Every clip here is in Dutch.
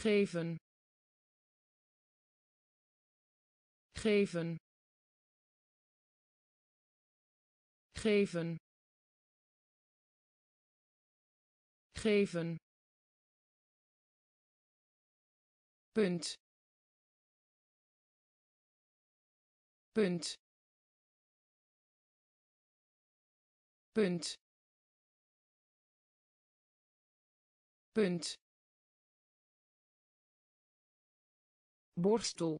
geven. Geven. Geven. Geven. Punt. Punt. Punt. Punt borstel.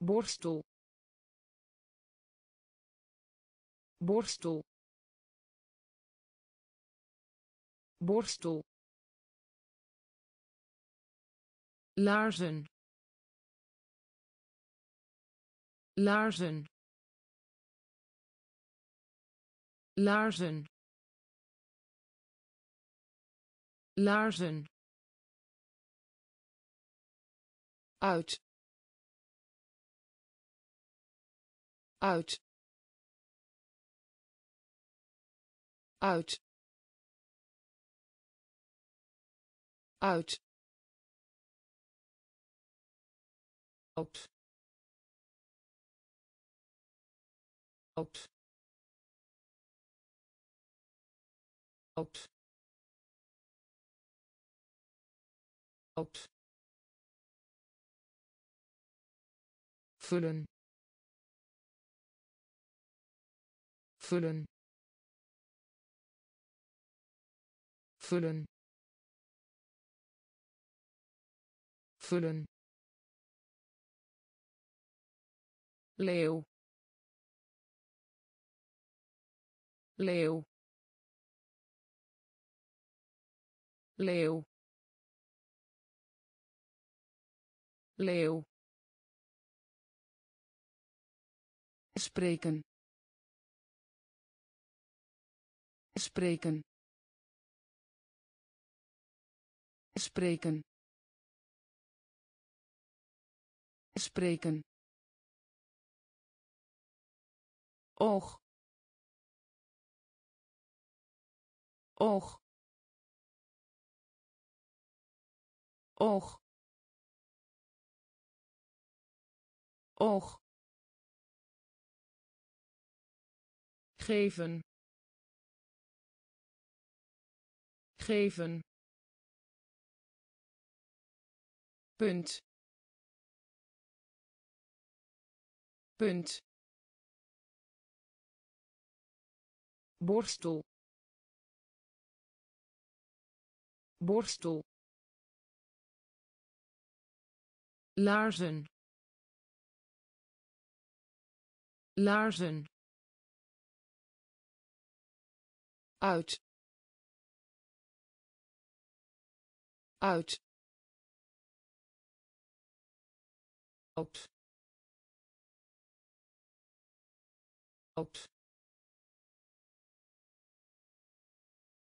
Borstel. Borstel. Borstel. Laarzen. Laarzen. Laarzen. Laarzen uit. Uit. Uit. Uit. Oud oud oud oud vullen. Vullen. Vullen. Vullen. Leeuw. Leeuw. Leeuw. Leeuw spreken. Spreken. Spreken. Spreken. Oog. Oog. Oog. Oog geven. Geven. Punt. Punt. Borstel. Borstel. Laarzen. Laarzen uit. Uit. Oud oud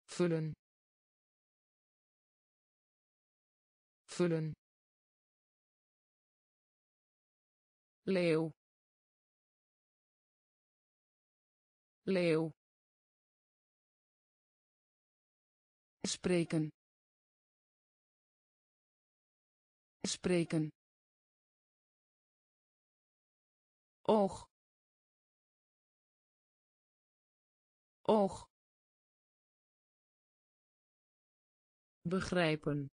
vullen. Vullen. Leeuw. Leeuw spreken. Spreken. Oog. Oog. Begrijpen.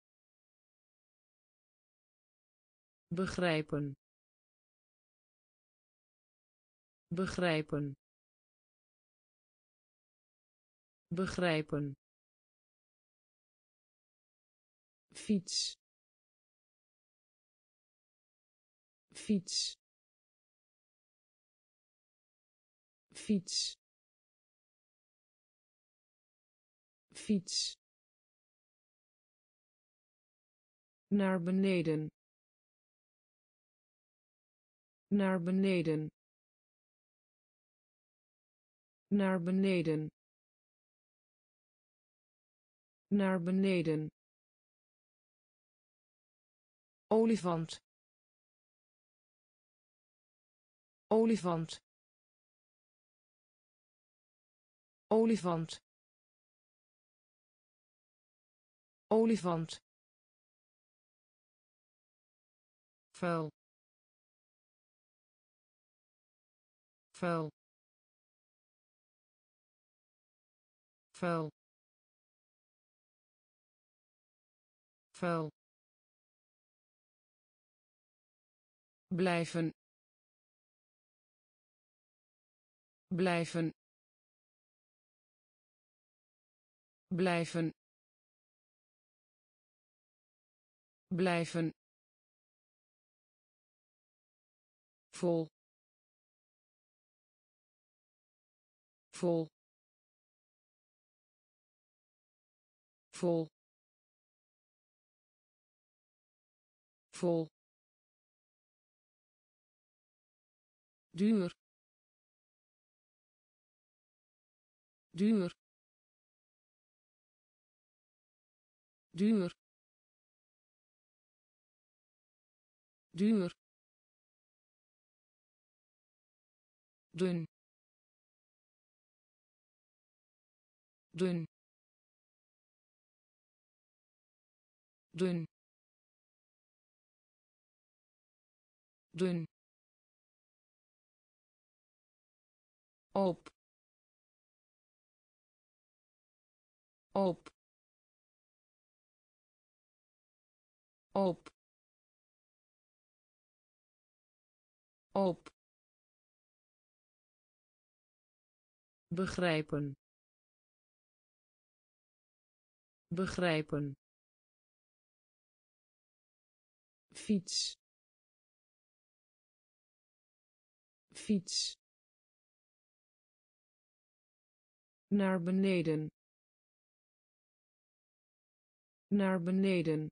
Begrijpen. Begrijpen. Begrijpen fiets. Fiets. Fiets. Fiets. Naar beneden. Naar beneden. Naar beneden. Naar beneden olifant. Olifant. Olifant. Olifant. Vuil. Vuil. Vuil. Vuil blijven blijven blijven blijven. Vol. Vol. Vol. Vol duur. Duur. Duur. Duur. Dun. Dun. Dun. Dun op. Op. Op. Op. Begrijpen. Begrijpen. Fiets. Fiets naar beneden. Naar beneden.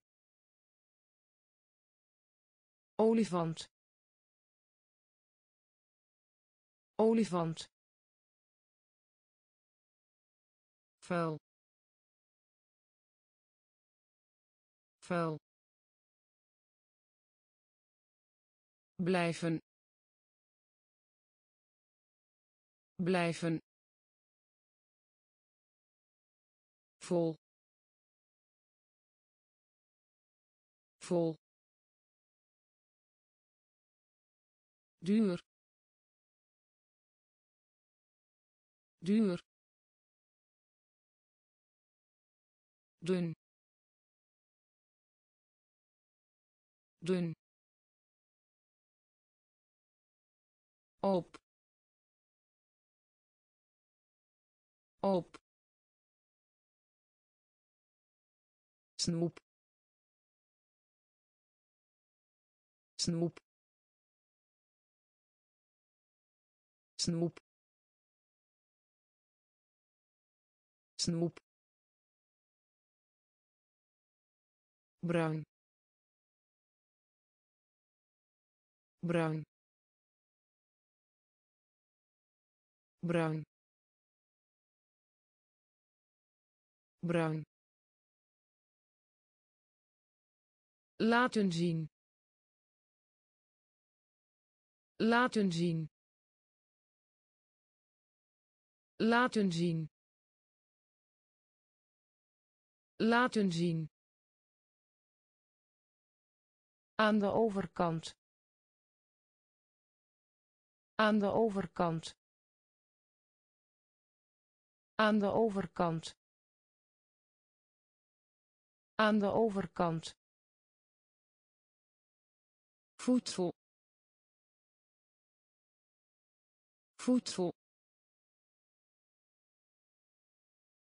Olifant. Olifant. Vuil. Vuil. Blijven. Blijven vol. Vol. Duur. Duur. Dun. Dun. Op. Op snoep snoep snoep snoep bruin. Bruin. Bruin. Bruin laten zien. Laten zien. Laten zien. Laten zien. Aan de overkant. Aan de overkant. Aan de overkant. Aan de overkant voedsel. Voedsel.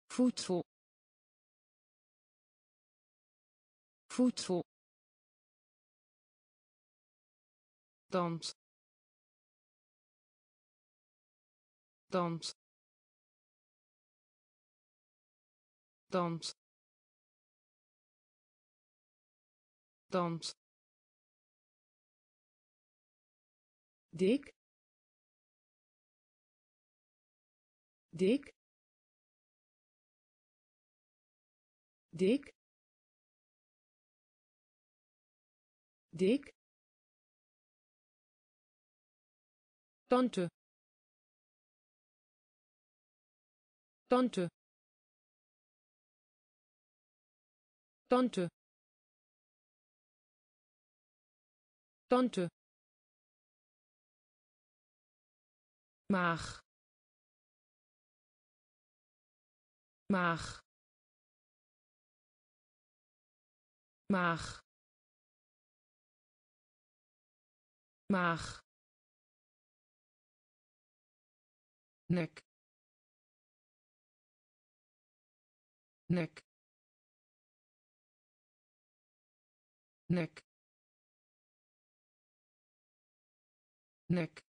Voedsel. Voedsel. Dans. Dans. Dans. Dans dik. Dik. Dik. Dik. Tante. Tante. Tante. Tante maag maag maag maag nek. Nek. Nek. Nek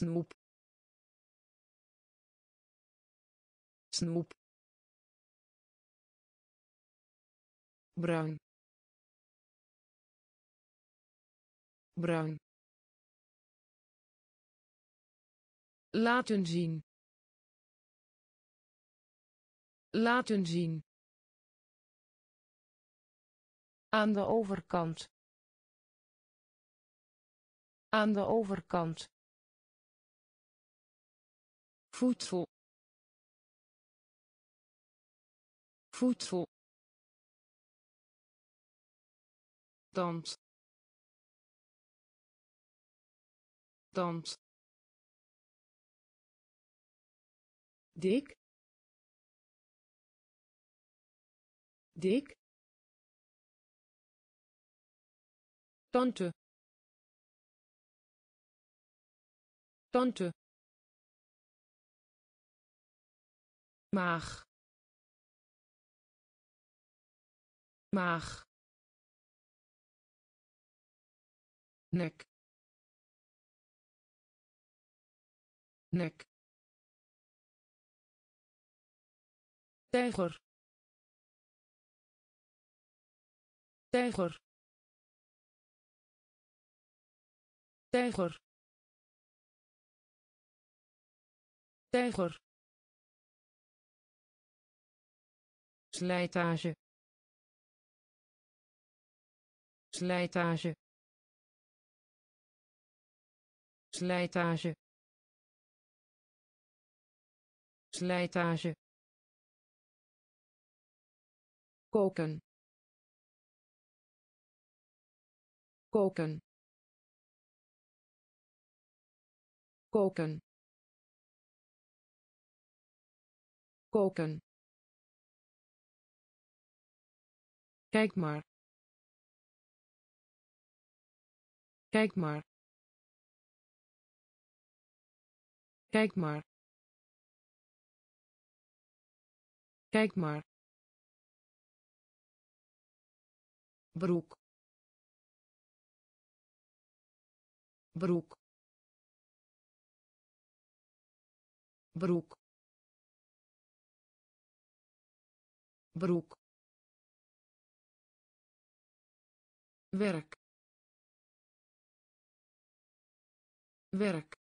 snoep. Snoep. Bruin. Bruin. Laten zien. Laten zien. Aan de overkant. Aan de overkant voedsel. Voedsel. Dans. Dans. Dik. Dik. Tante. Tante maag maag nek. Nek. Tijger. Tijger. Tijger. Tijger slijtage. Slijtage. Slijtage. Slijtage. Koken. Koken. Koken. Koken kijk maar. Kijk maar. Kijk maar. Kijk maar. Broek. Broek. Broek. Broek werk. Werk.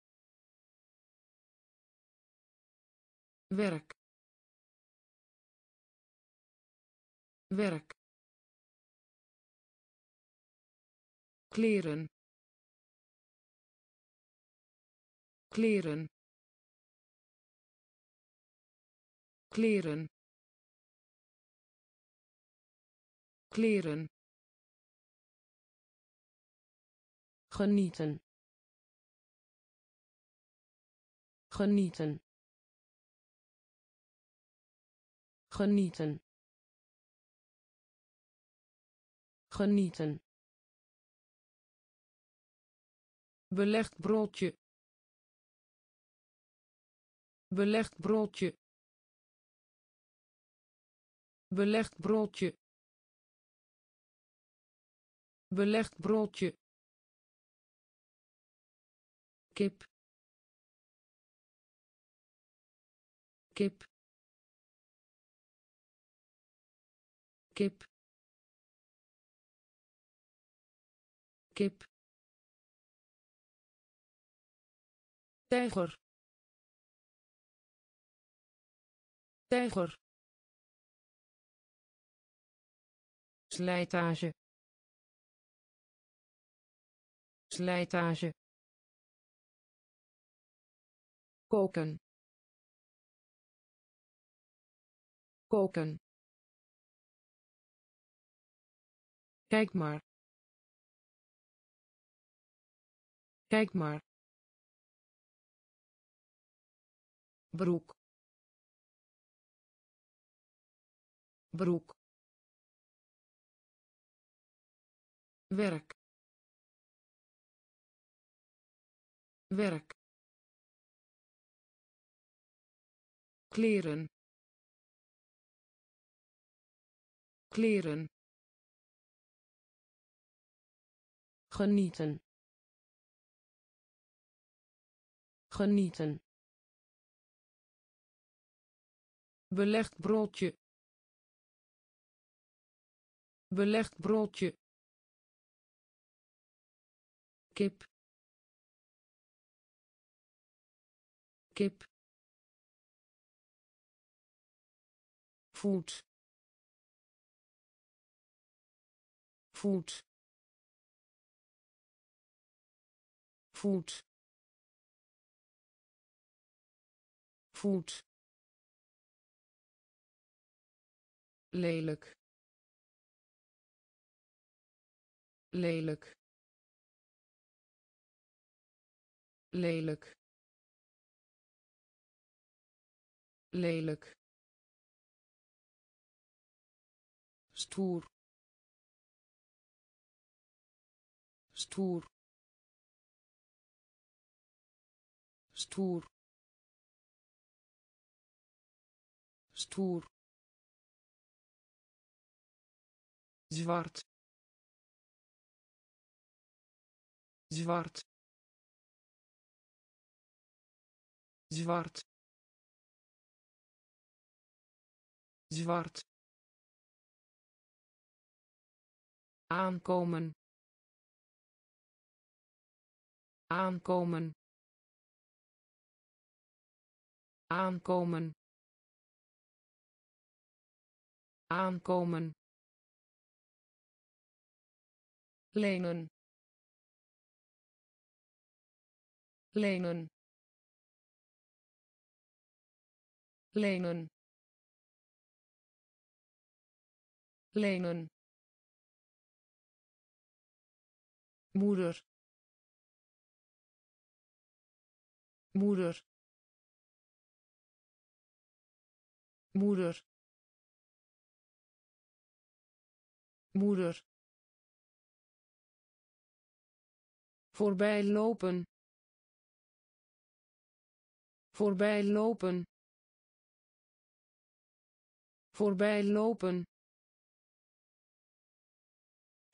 Werk. Werk. Kleren. Kleren. Kleren. Kleren genieten. Genieten. Genieten. Genieten. Belegd broodje. Belegd broodje. Belegd broodje. Belegd broodje kip. Kip. Kip. Kip. Tijger. Tijger. Slijtage. Slijtage koken. Koken. Kijk maar. Kijk maar. Broek. Broek. Werk. Werk kleren. Kleren. Genieten. Genieten. Belegd broodje. Belegd broodje. Kip. Kip voet voet voet voet lelijk. Lelijk. Lelijk. Lelijk stoer. Stoer. Stoer. Stoer. Zwart. Zwart. Zwart. Zwart aankomen. Aankomen. Aankomen. Aankomen. Lenen. Lenen. Lenen. Lenen moeder. Moeder. Moeder. Moeder. Voorbij lopen. Voorbij lopen. Voorbij lopen.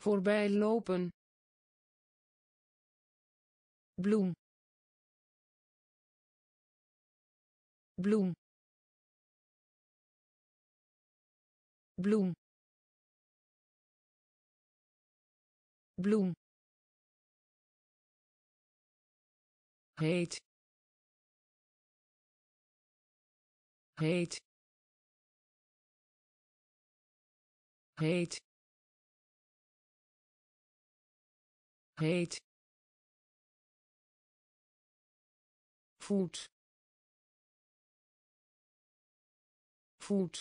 Voorbij lopen bloem. Bloem. Bloem. Bloem. Heet heet heet heet voet voet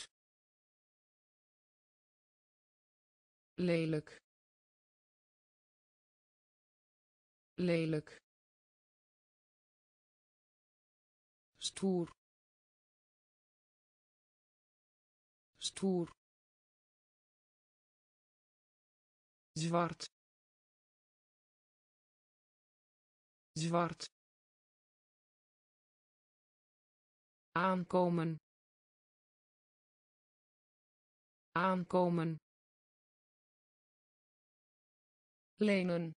lelijk. Lelijk. Stoer. Stoer. Zwart. Zwart aankomen. Aankomen. Lenen.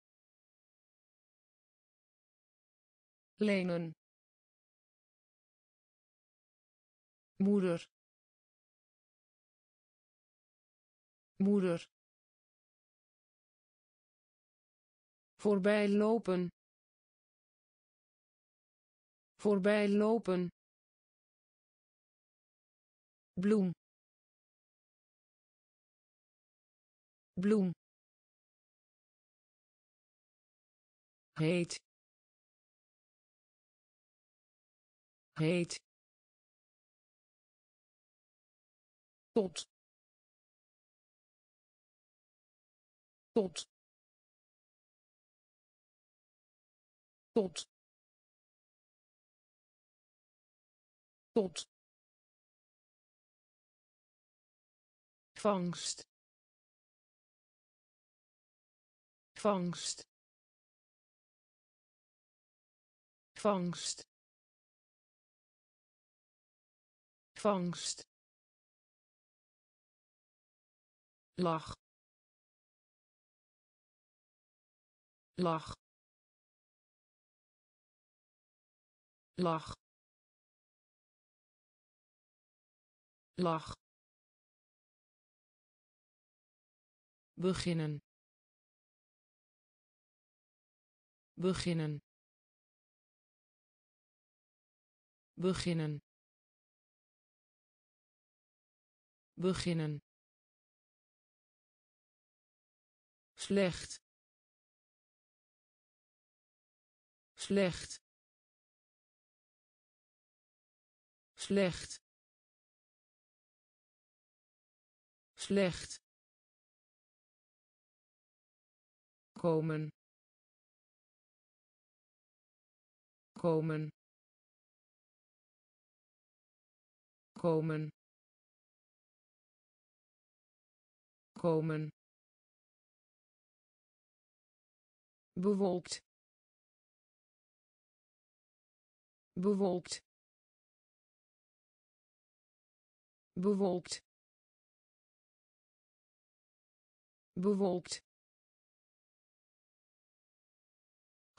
Lenen. Moeder. Moeder. Voorbij lopen. Voorbij lopen bloem. Bloem. Heet heet tot. Tot. Tot. Tot vangst. Vangst. Vangst. Vangst. Lach. Lach. Lach. Lach beginnen. Beginnen. Beginnen. Beginnen. Slecht. Slecht. Slecht. Slecht komen. Komen. Komen. Komen. Bewolkt. Bewolkt. Bewolkt. Bewolkt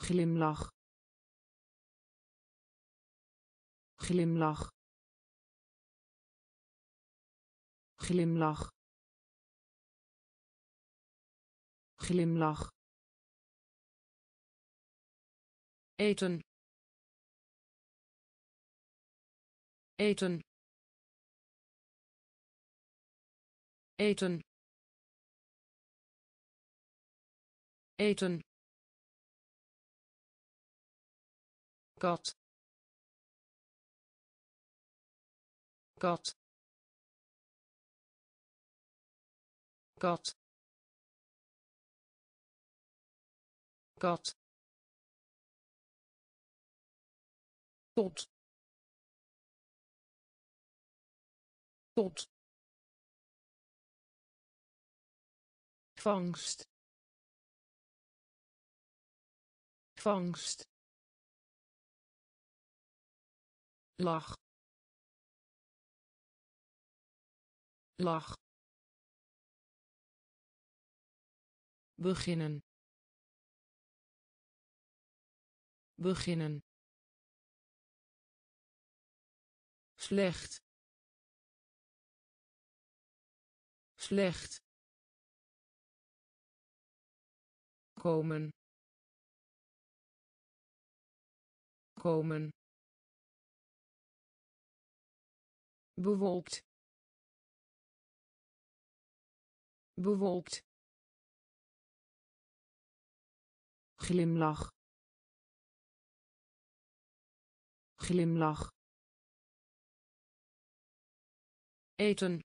glimlach. Glimlach. Glimlach. Glimlach. Eten. Eten. Eten. Eten kat. Kat. Kat. Kat. Tot. Tot. Vangst. Vangst lach. Lach. Beginnen. Beginnen. Slecht. Slecht. Komen. Komen bewolkt bewolkt glimlach. Glimlach. Eten.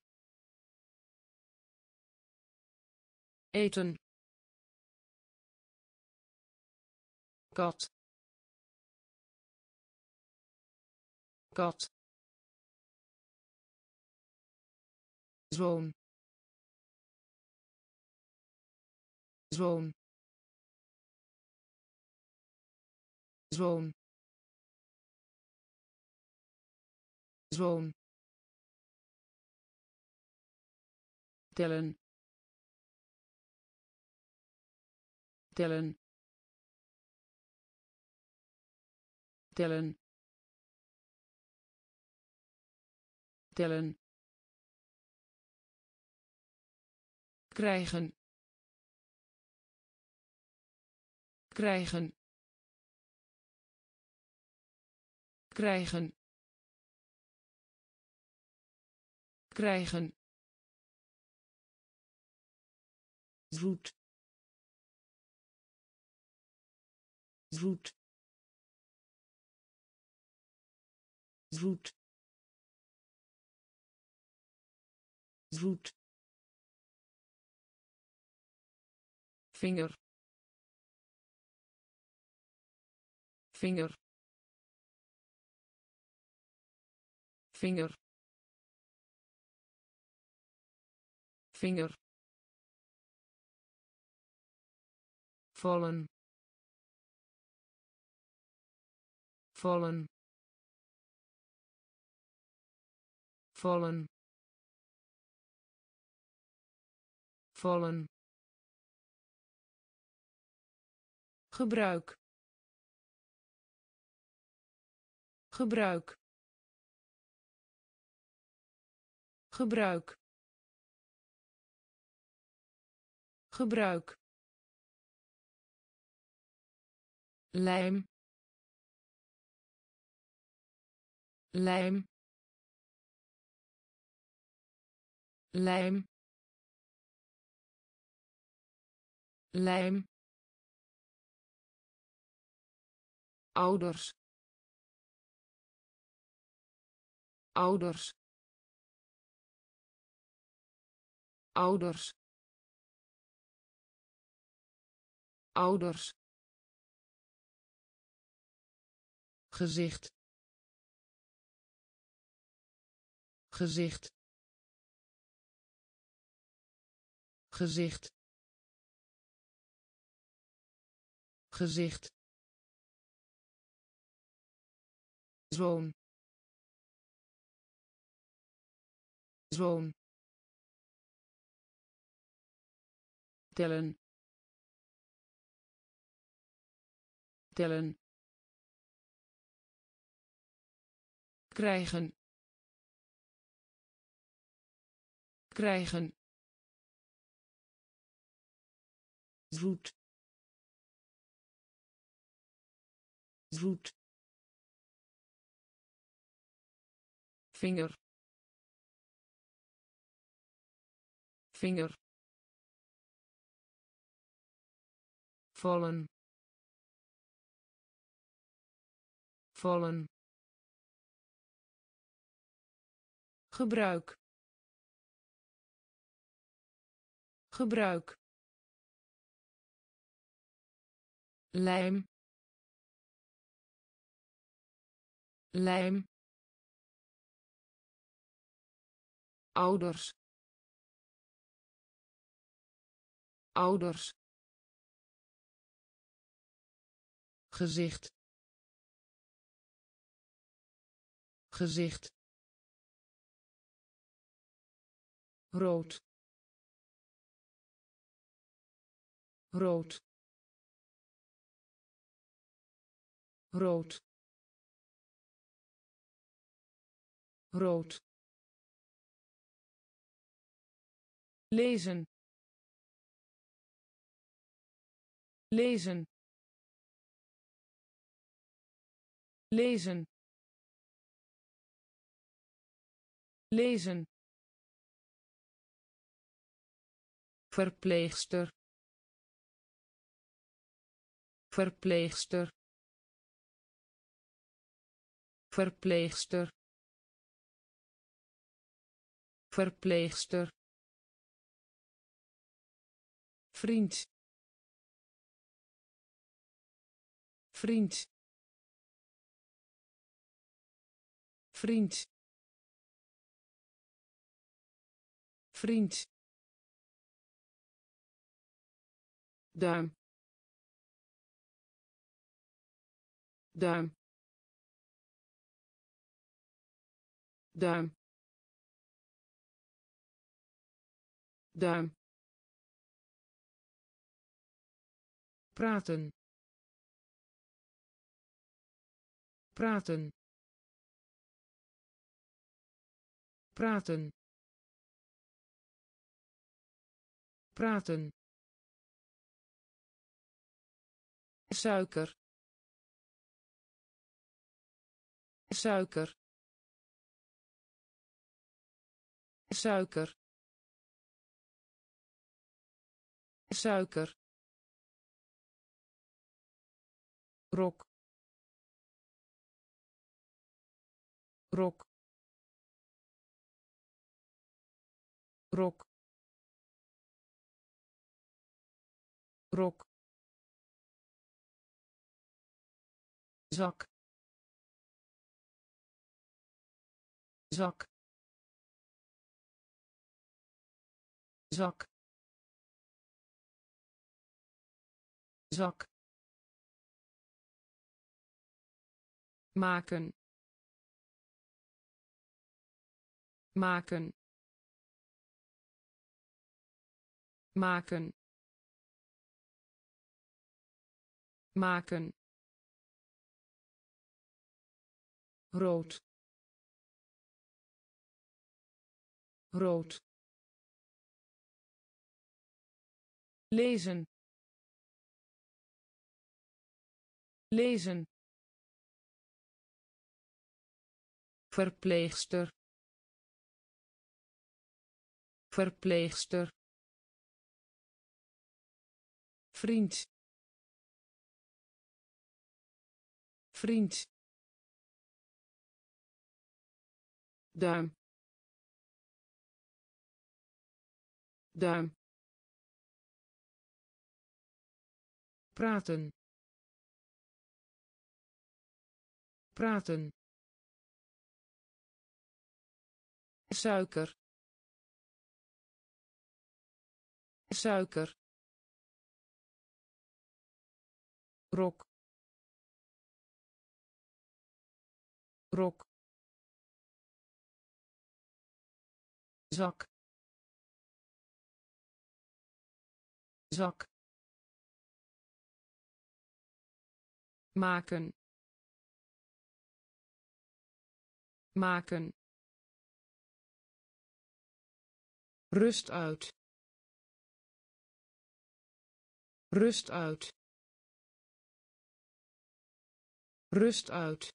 Eten. Kat. Kat zoon zoon zoon zoon tellen. Tellen. Tellen. Tellen krijgen. Krijgen. Krijgen. Krijgen. Zoet. Zoet. Zoet. Zoet vinger vinger vinger vinger vallen vallen vallen vallen gebruik. Gebruik. Gebruik. Gebruik. Lijm. Lijm. Lijm. Lijm ouders. Ouders. Ouders. Ouders. Gezicht. Gezicht. Gezicht. Gezicht zoon zoon tellen. Tellen. Krijgen. Krijgen. Zoet zoet vinger vinger vallen. Vallen. Gebruik. Gebruik. Lijm. Lijm ouders. Ouders. Gezicht. Gezicht. Rood. Rood. Rood. Rood lezen lezen lezen lezen. Verpleegster verpleegster verpleegster. Verpleegster vriend. Vriend. Vriend. Vriend. Duim. Duim. Duim. Duim praten. Praten. Praten. Praten. Suiker. Suiker. Suiker. Suiker rok. Rok. Rok. Rok. Zak zak zak zak maken. Maken. Maken. Maken. Rood. Rood. Lezen. Lezen verpleegster. Verpleegster. Vriend. Vriend. Duim. Duim. Praten. Praten suiker. Suiker. Rok. Rok. Zak. Zak. Maken. Maken rust uit. Rust uit. Rust uit.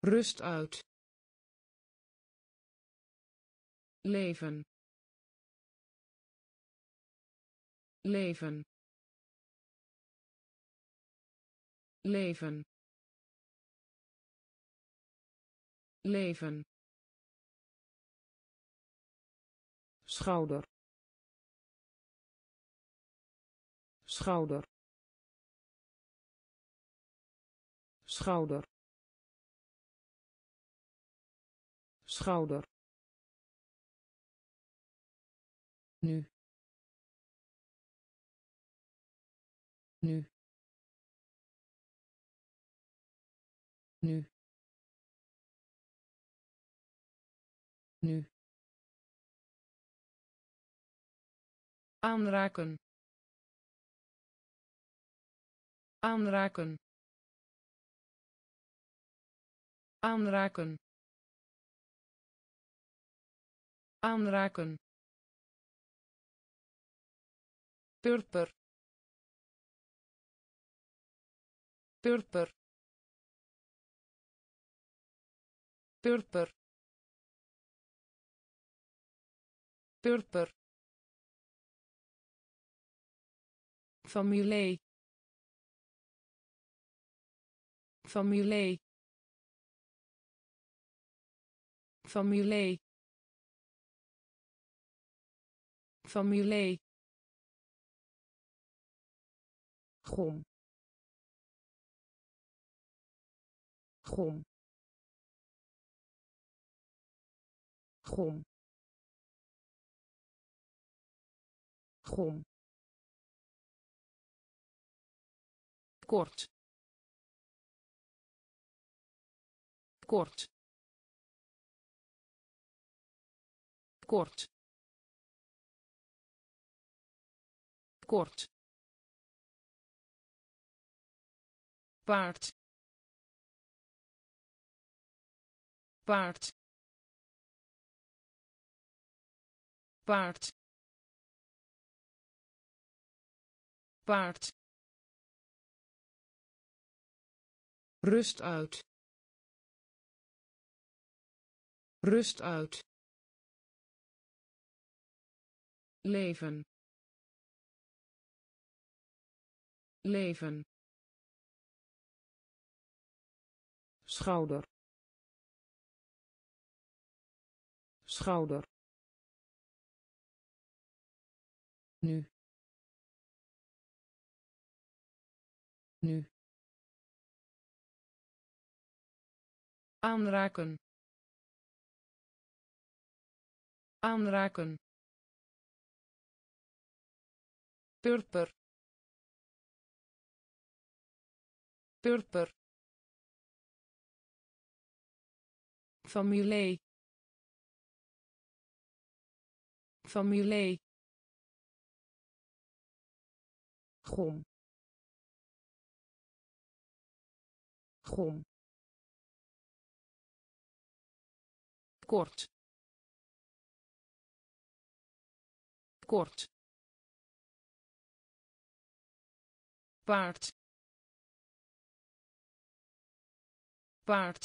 Rust uit. Leven. Leven. Leven. Leven schouder. Schouder. Schouder. Schouder. Nu. Nu. Nu. Nu aanraken. Aanraken. Aanraken. Aanraken. Purper. Purper. Purper. Purper familie familie familie familie gom. Gom. Gom. Gom kort. Kort. Kort. Kort. Paard. Paard. Paard. Paard rust uit. Rust uit. Leven. Leven. Schouder. Schouder. Nu. Nu aanraken. Aanraken. Purper. Purper. Familie. Familie. Gom. Gom kort. Kort. Paard. Paard.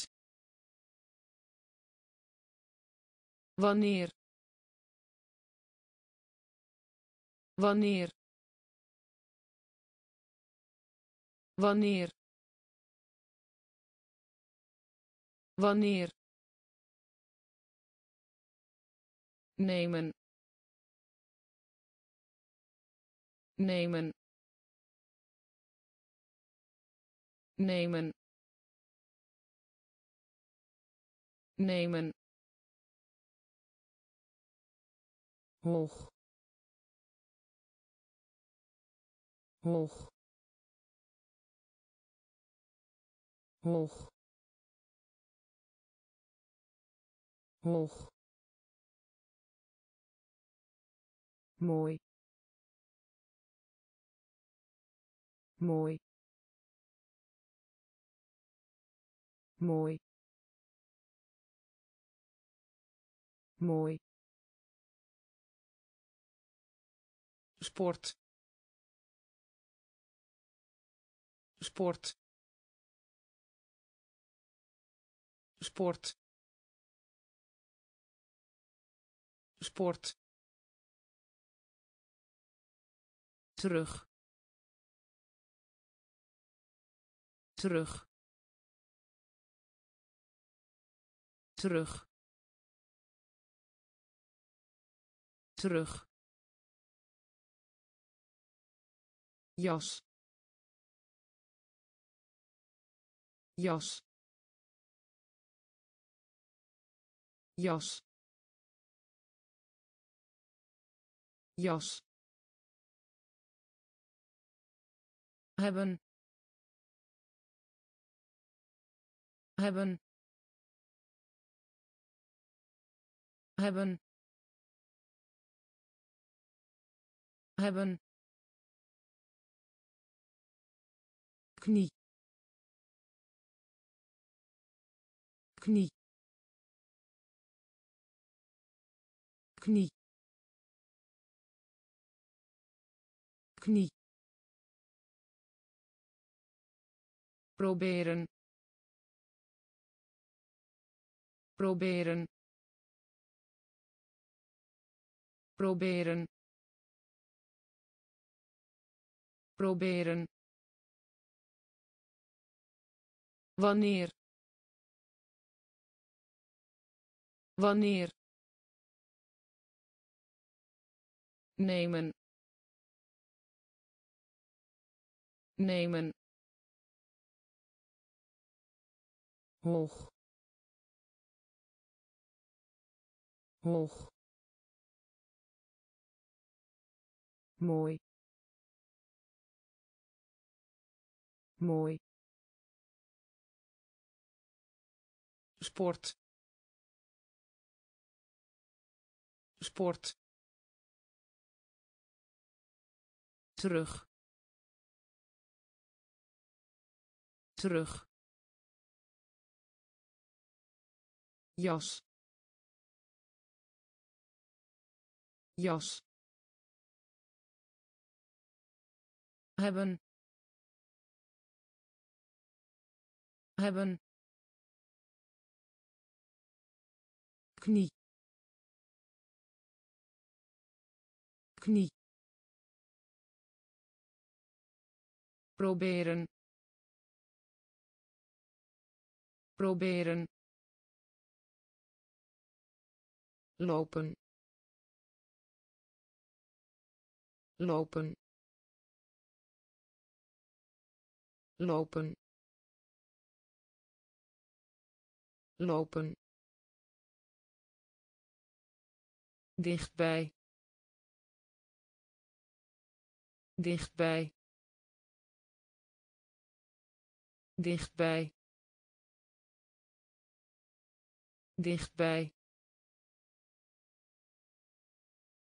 Wanneer. Wanneer. Wanneer. Wanneer nemen. Nemen. Nemen. Nemen. Hoog. Hoog. Hoog. Hoog mooi. Mooi. Mooi. Mooi. Sport. Sport. Sport. Sport terug. Terug. Terug. Terug. Jas. Jas. Jas. Jas hebben. Hebben. Hebben. Hebben. Knie. Knie. Knie. Knie proberen. Proberen. Proberen. Proberen. Wanneer? Wanneer? Nemen. Nemen hoog. Hoog. Mooi. Mooi. Sport. Sport. Terug. Terug jas. Jas. Hebben. Hebben. Knie. Knie. Proberen. Proberen lopen. Lopen. Lopen. Lopen. Dichtbij. Dichtbij. Dichtbij. Dichtbij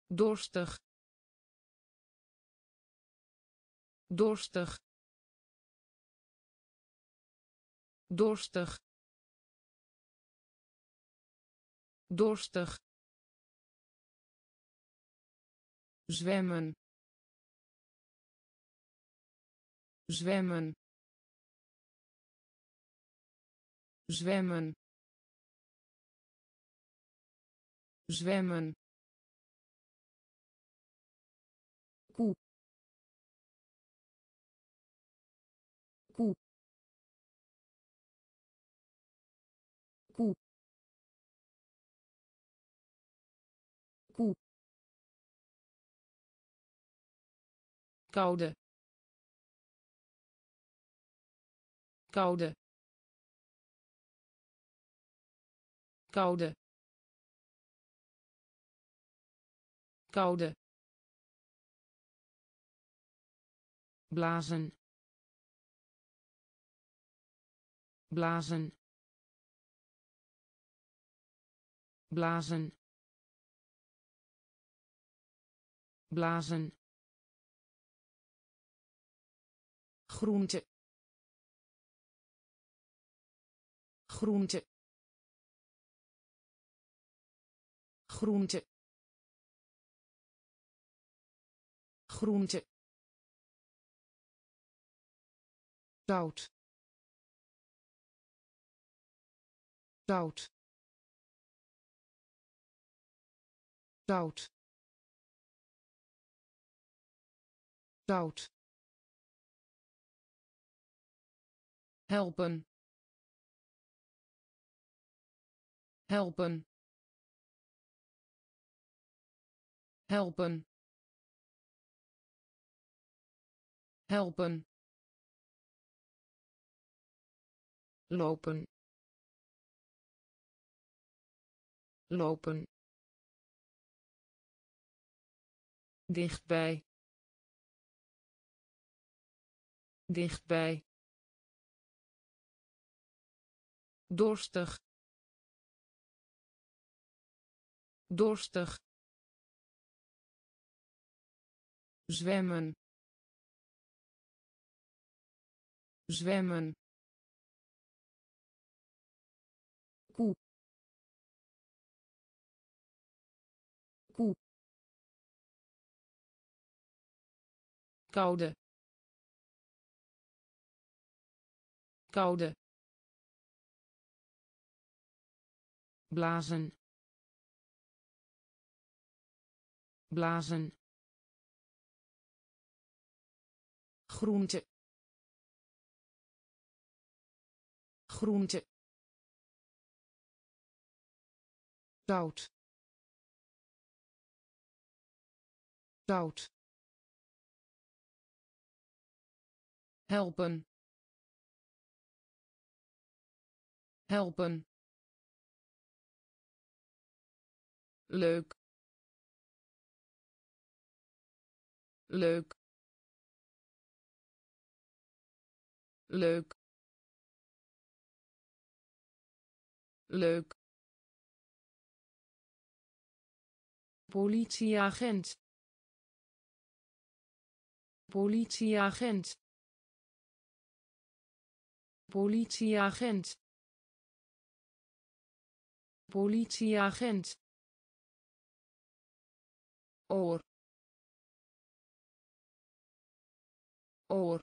dorstig. Dorstig. Dorstig. Dorstig. Zwemmen. Zwemmen. Zwemmen. Zwemmen koe koe koude. Koude. Koude. Koude. Blazen. Blazen blazen. Blazen. Groente. Groente. Groente. Groente. Zout. Zout zout zout helpen. Helpen. Helpen. Helpen. Lopen. Lopen dichtbij. Dichtbij. Dorstig. Dorstig. Zwemmen. Zwemmen koude. Koude. Blazen. Blazen. Groente. Groente. Zout. Zout helpen. Helpen. Leuk. Leuk. Leuk. Leuk. Politieagent. Politieagent politieagent. Politieagent. Oor. Oor.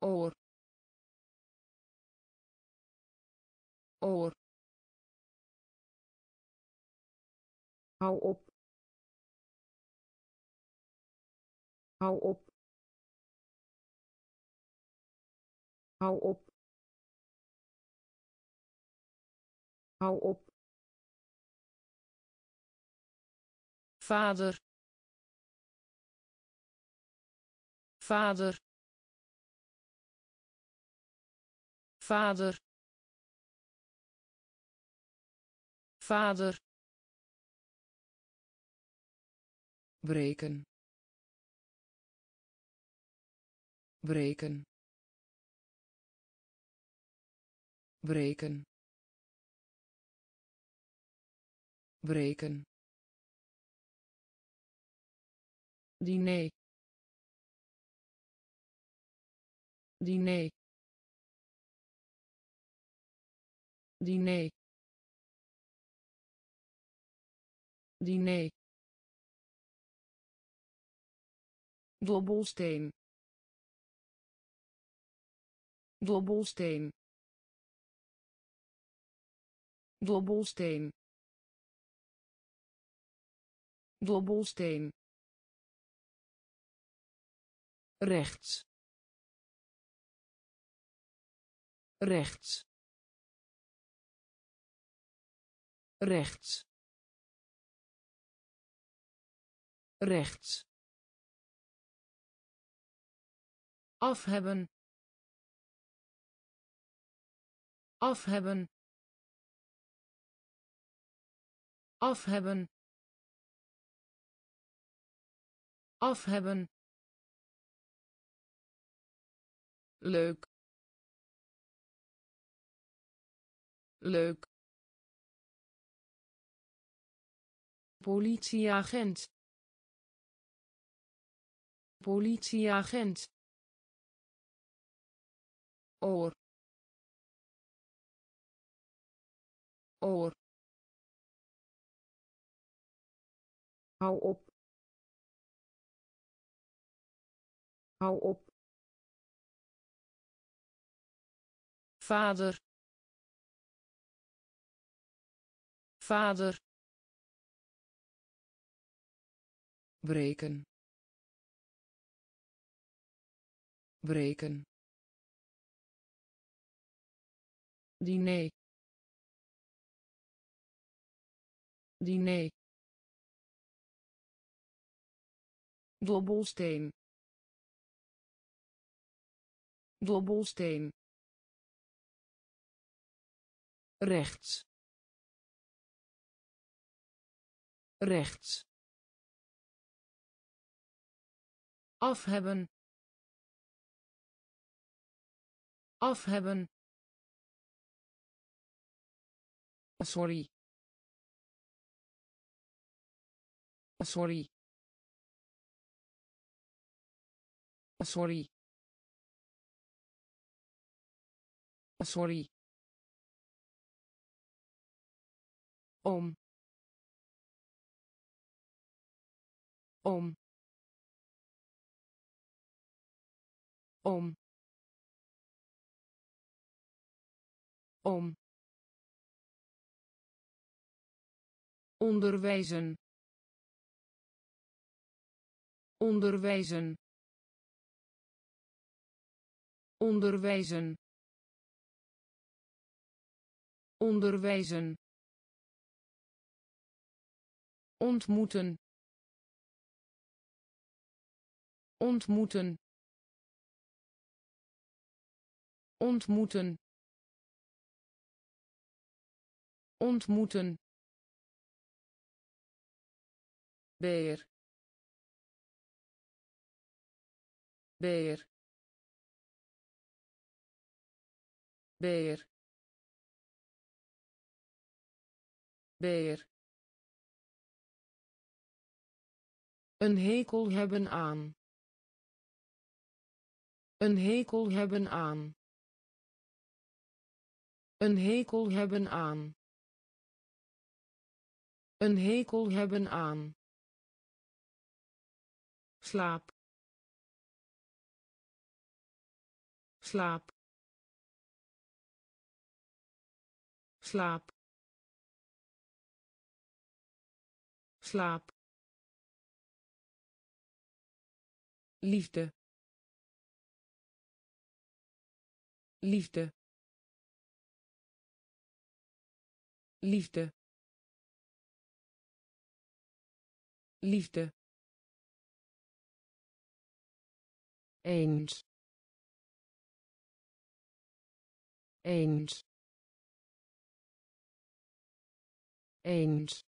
Oor. Oor. Hou op. Hou op hou op. Hou op. Vader. Vader. Vader. Vader. Breken. Breken breken. Breken. Diner. Diner. Diner. Diner. Dobbelsteen. Dobbelsteen dobbelsteen dobbelsteen rechts. Rechts. Rechts. Rechts. Af hebben af hebben. Af hebben. Af hebben leuk. Leuk. Politieagent. Politieagent. Oor. Oor hou op. Hou op. Vader. Vader. Breken. Breken. Diner. Diner dobbelsteen dobbelsteen rechts. Rechts. Af hebben. Af hebben. Sorry. Sorry sorry. Sorry. Om. Om. Om. Om. Onderwijzen. Onderwijzen onderwijzen. Onderwijzen. Ontmoeten. Ontmoeten. Ontmoeten. Ontmoeten. Beer beer beer. Beer. Een hekel hebben aan. Een hekel hebben aan. Een hekel hebben aan. Een hekel hebben aan. Slaap. Slaap slaap. Slaap. Liefde. Liefde. Liefde. Liefde. Eens. Eens eens.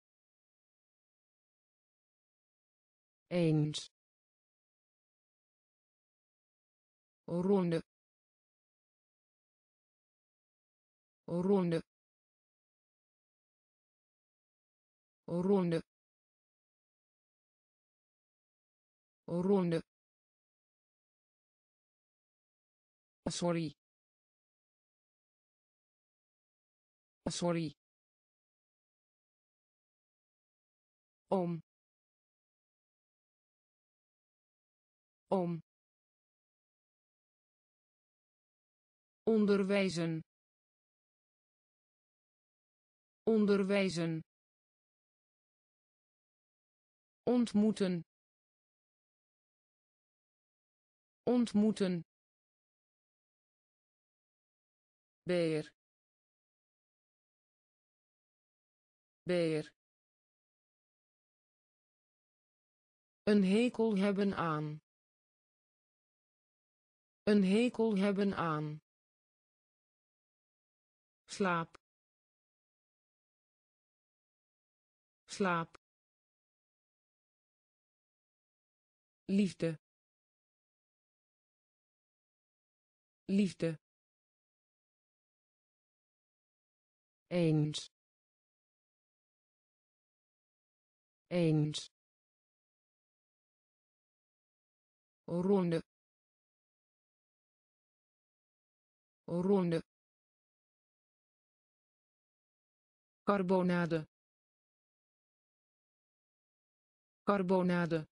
Eens. Ronde. Ronde. Ronde. Ronde. Sorry. Sorry om. Om. Onderwijzen. Onderwijzen. Ontmoeten. Ontmoeten. Beer beer een hekel hebben aan. Een hekel hebben aan. Slaap. Slaap. Liefde. Liefde. Eens. Eens ronde. Ronde. Carbonade. Carbonade.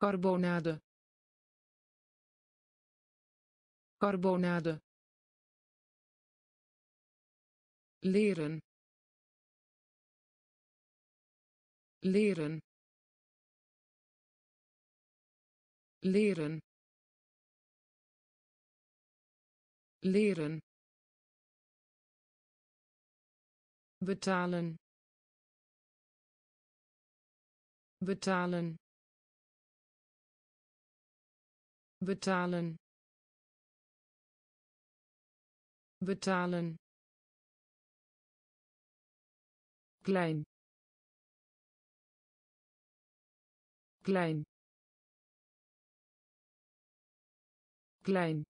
Carbonade. Carbonade. Leren. Leren leren. Leren. Betalen. Betalen. Betalen. Betalen. Klein. Klein klein.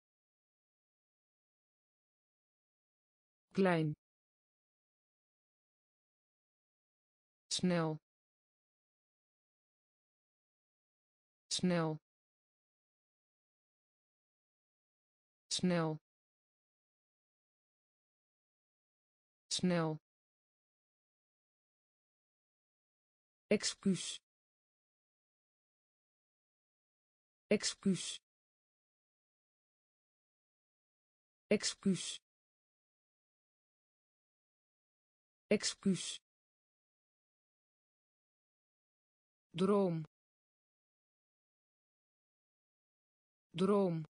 Klein. Snel. Snel. Snel. Snel. Excuus. Excuus excuus. Excuus. Droom. Droom.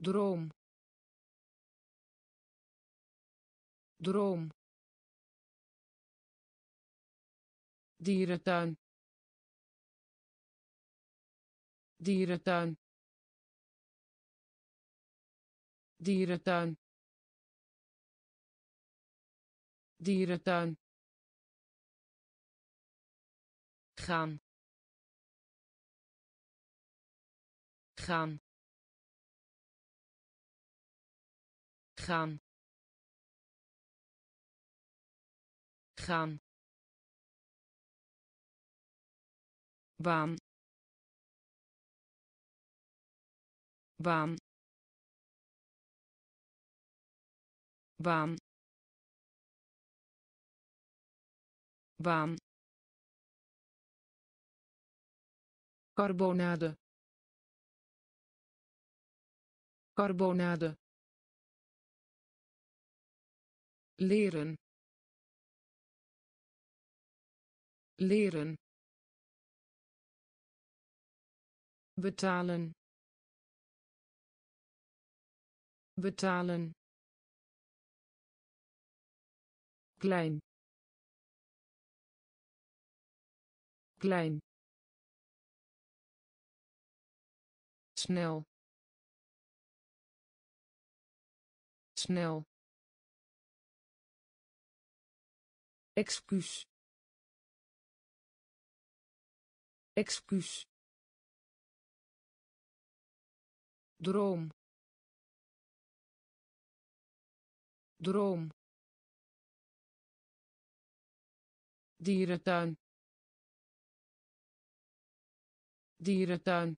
Droom. Droom. Dierentuin. Dierentuin dierentuin. Dierentuin. Gaan. Gaan. Gaan. Gaan. Baan. Baan baan. Baan. Carbonade. Carbonade. Leren. Leren. Betalen. Betalen klein. Klein. Snel. Snel. Excuus. Excuus. Droom. Droom dierentuin. Dierentuin.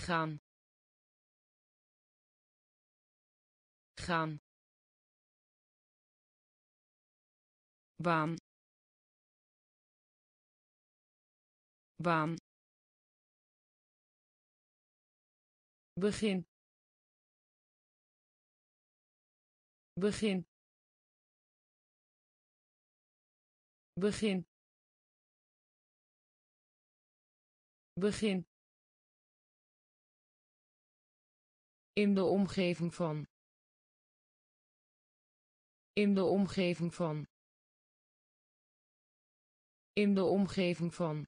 Gaan. Gaan. Baan. Baan. Begin. Begin begin. Begin. In de omgeving van. In de omgeving van. In de omgeving van.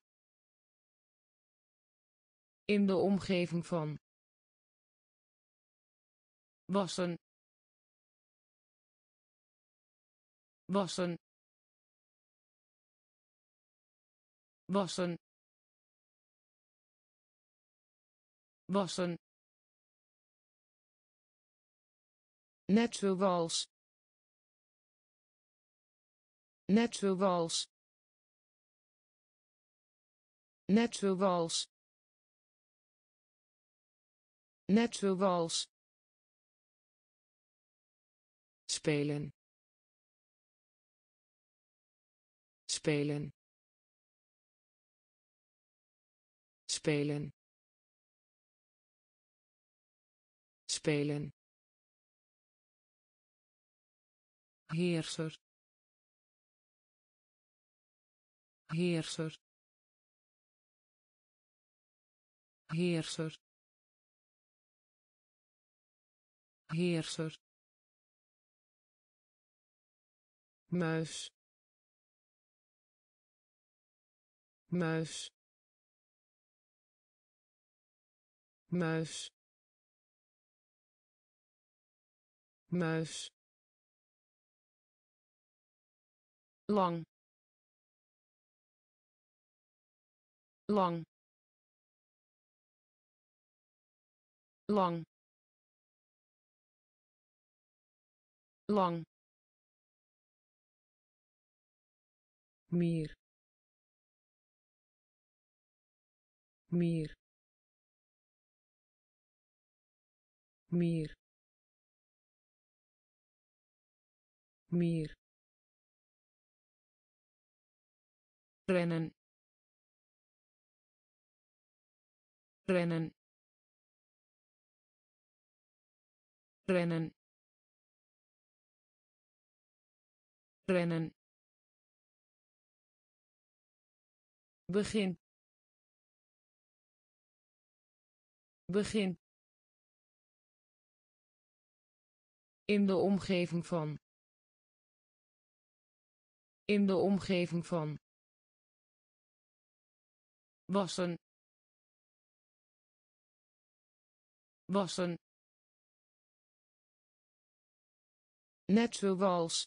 In de omgeving van. Wassen. Wassen wassen. Wassen. Net zoals net zoals net zoals net zoals spelen. Spelen spelen. Spelen. Heerser. Heerser. Heerser. Heerser. Muis. Muis muis muis lang lang lang lang. Meer meer meer. Meer. Rennen. Rennen. Rennen. Rennen. Begin. Begin in de omgeving van. In de omgeving van. Wassen. Wassen. Net zoals.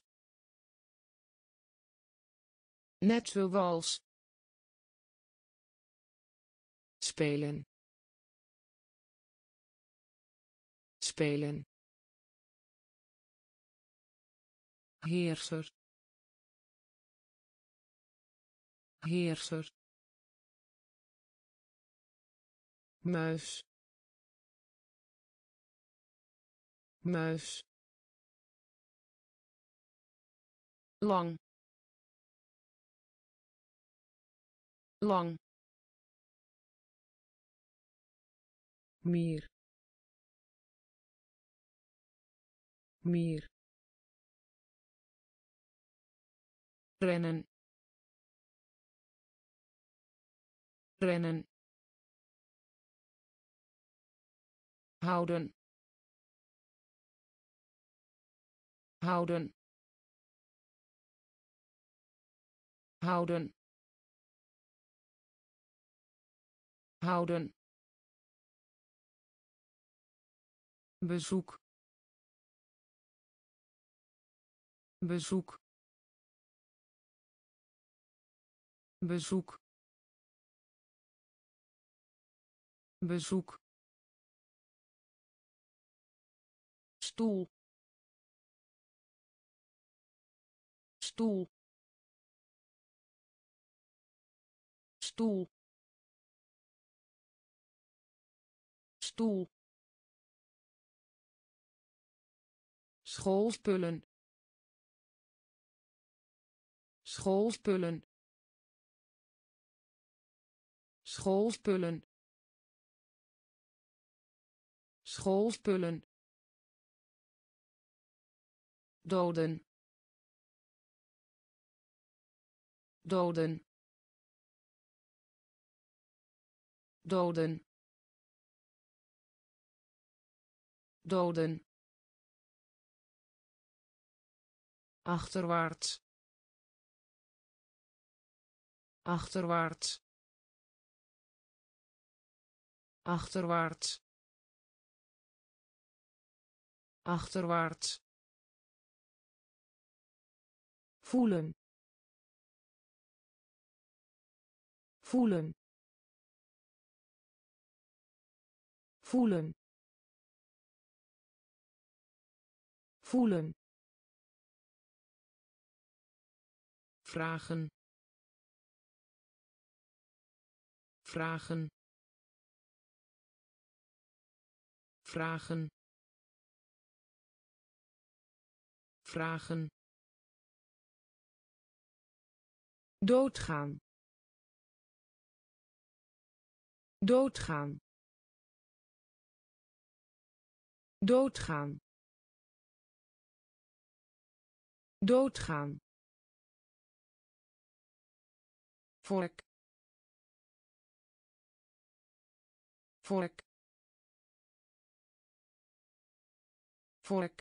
Net zoals. Spelen. Spelen heerser. Heerser. Muis. Muis. Lang. Lang. Meer meer rennen. Rennen. Houden. Houden. Houden. Houden. Bezoek. Bezoek bezoek. Bezoek. Stoel. Stoel. Stoel. Stoel. Schoolspullen. Schoolspullen schoolspullen schoolspullen doden doden doden doden. Achterwaarts achterwaarts achterwaarts. Achterwaarts. Voelen. Voelen. Voelen. Voelen. Vragen. Vragen vragen vragen doodgaan doodgaan doodgaan doodgaan. Vork. Vork vork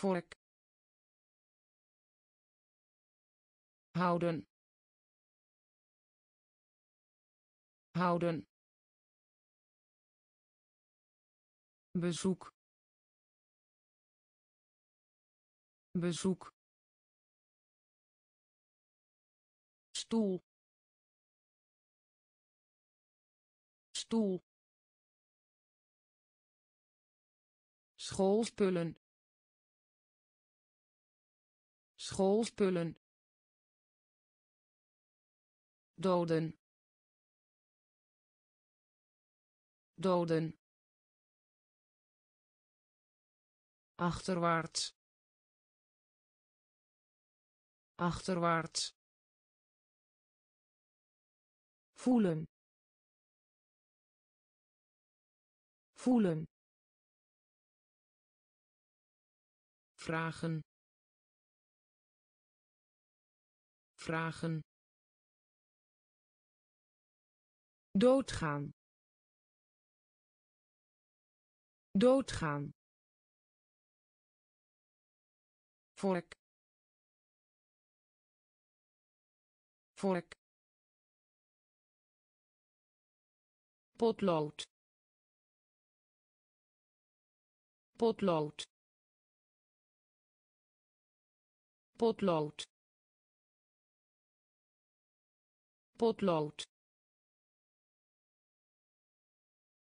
vork houden. Houden. Bezoek. Bezoek. Stoel. Stoel schoolspullen. Schoolspullen. Doden. Doden. Achterwaarts. Achterwaarts. Voelen. Voelen vragen vragen doodgaan doodgaan vork vork potlood potlood potlood. Potlood.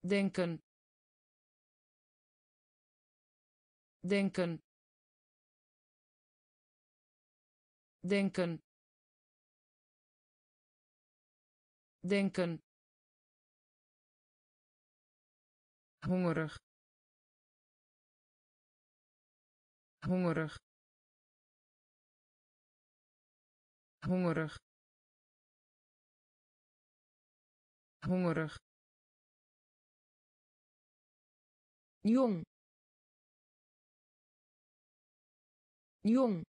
Denken. Denken. Denken. Denken. Hongerig. Hongerig hongerig. Hongerig. Jong. Jong.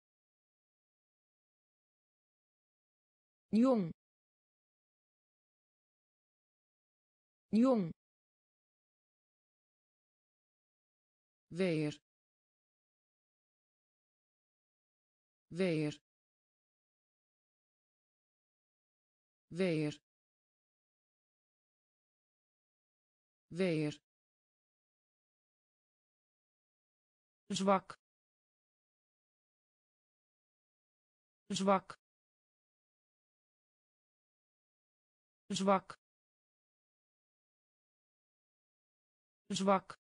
Jong. Jong. Weer. Weer weer. Weer. Zwak. Zwak. Zwak. Zwak.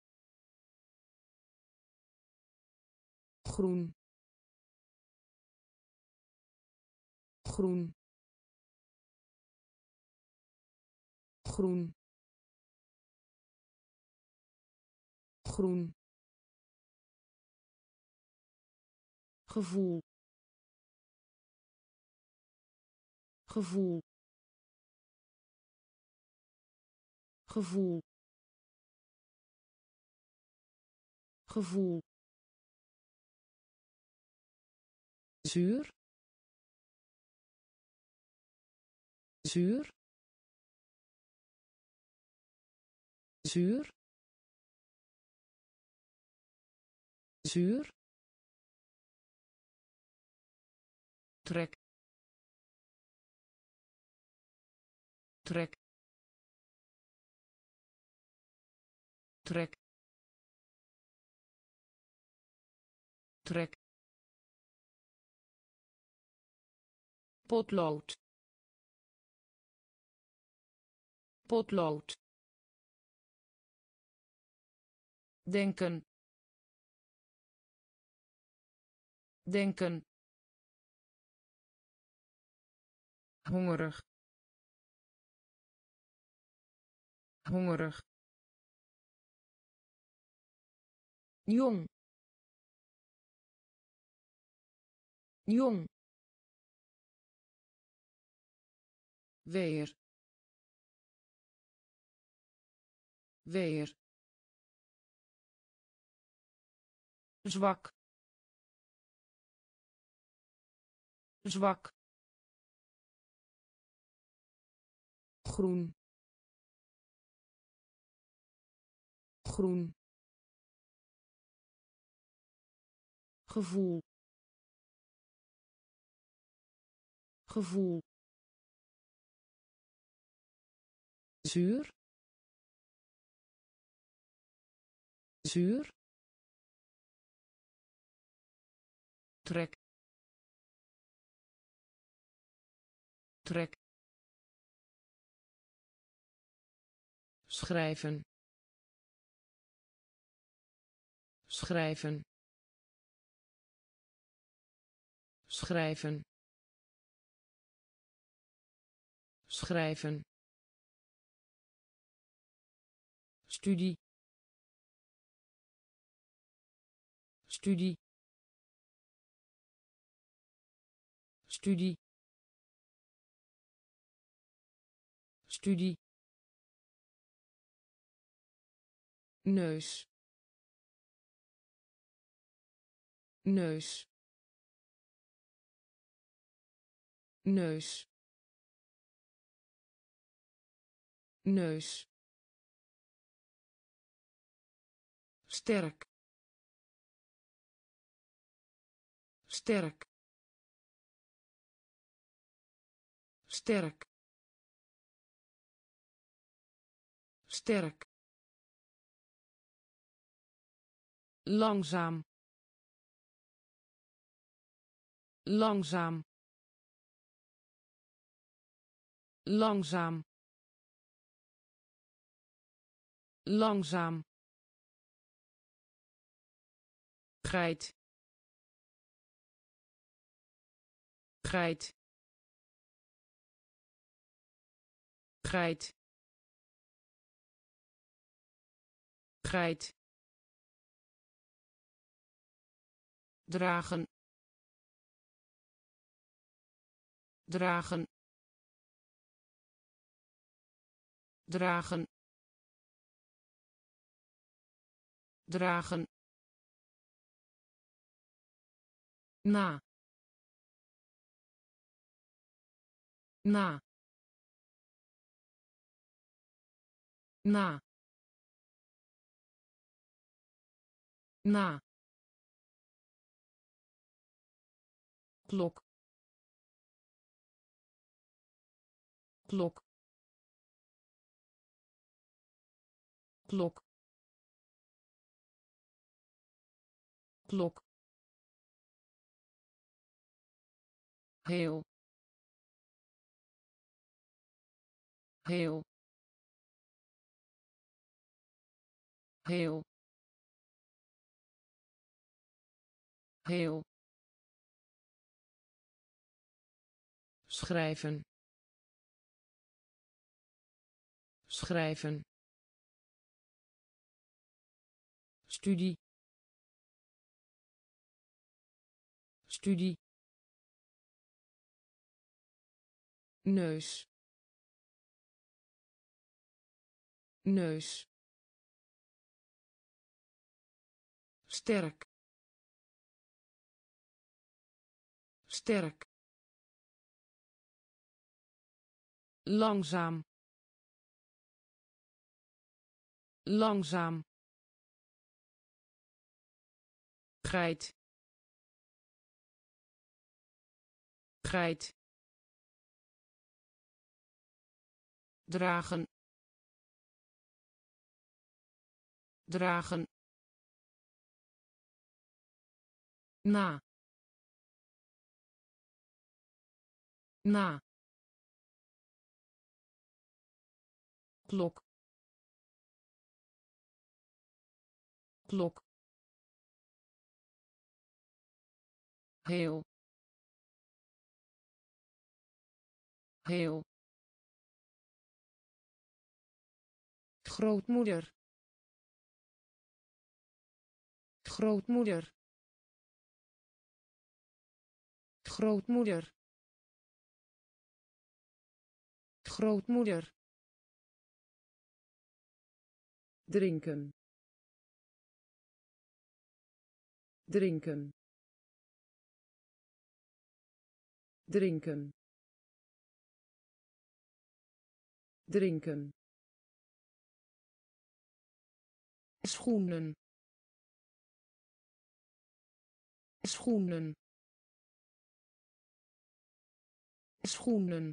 Groen. Groen groen. Groen. Gevoel. Gevoel. Gevoel. Gevoel. Zuur. Zuur zuur. Zuur. Trek. Trek. Trek. Trek. Potlood. Potlood denken. Denken. Hongerig. Hongerig. Jong. Jong. Weer. Weer zwak zwak groen groen gevoel gevoel zuur zuur trek. Trek. Schrijven. Schrijven. Schrijven. Schrijven. Studie. Studie studie. Studie. Neus. Neus. Neus. Neus. Sterk. Sterk sterk. Sterk. Langzaam. Langzaam. Langzaam. Langzaam. Geit. Geit geit. Dragen. Dragen. Dragen. Dragen. Na. Na na. Na. Klok. Klok. Klok. Klok. Heel. Heel heel. Heel. Schrijven. Schrijven. Studie. Studie. Neus. Neus sterk. Sterk. Langzaam. Langzaam. Geit. Geit. Dragen. Dragen na. Na. Klok. Klok. Heel. Heel. Grootmoeder. Grootmoeder grootmoeder. Grootmoeder. Drinken. Drinken. Drinken. Drinken. Schoenen. Schoenen schoenen.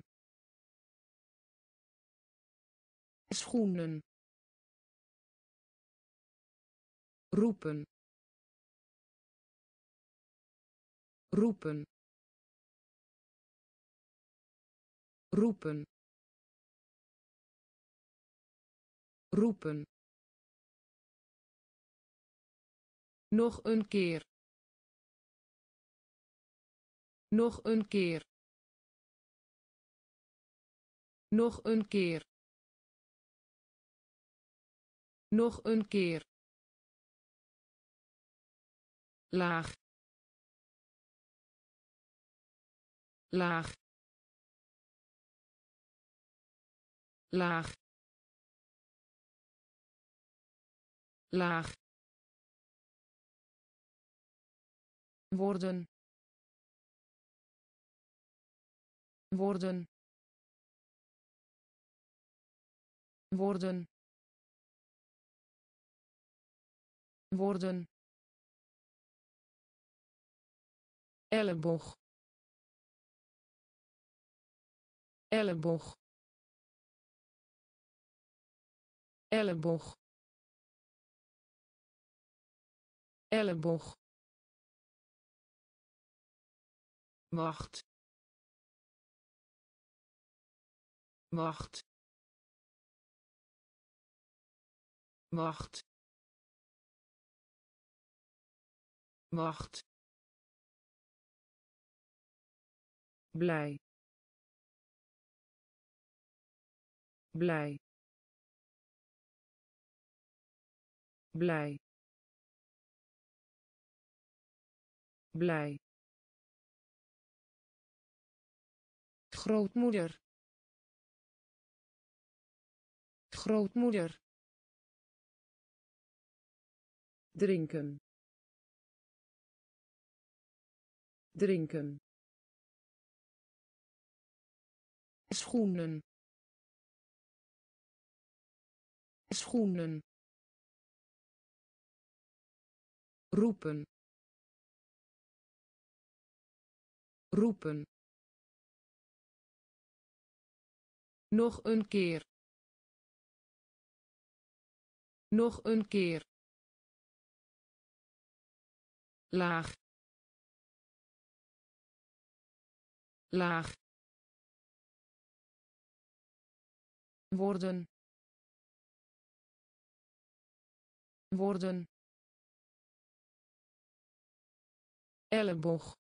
Schoenen. Roepen. Roepen. Roepen. Roepen. Nog een keer. Nog een keer nog een keer. Nog een keer. Laag. Laag. Laag. Laag. Worden worden worden worden elleboog. Elleboog. Elleboog. Elleboog. Wacht. Wacht wacht. Wacht. Blij. Blij. Blij. Blij. Grootmoeder. Grootmoeder drinken. Drinken. Schoenen. Schoenen. Roepen. Roepen. Nog een keer. Nog een keer laag laag worden worden elleboog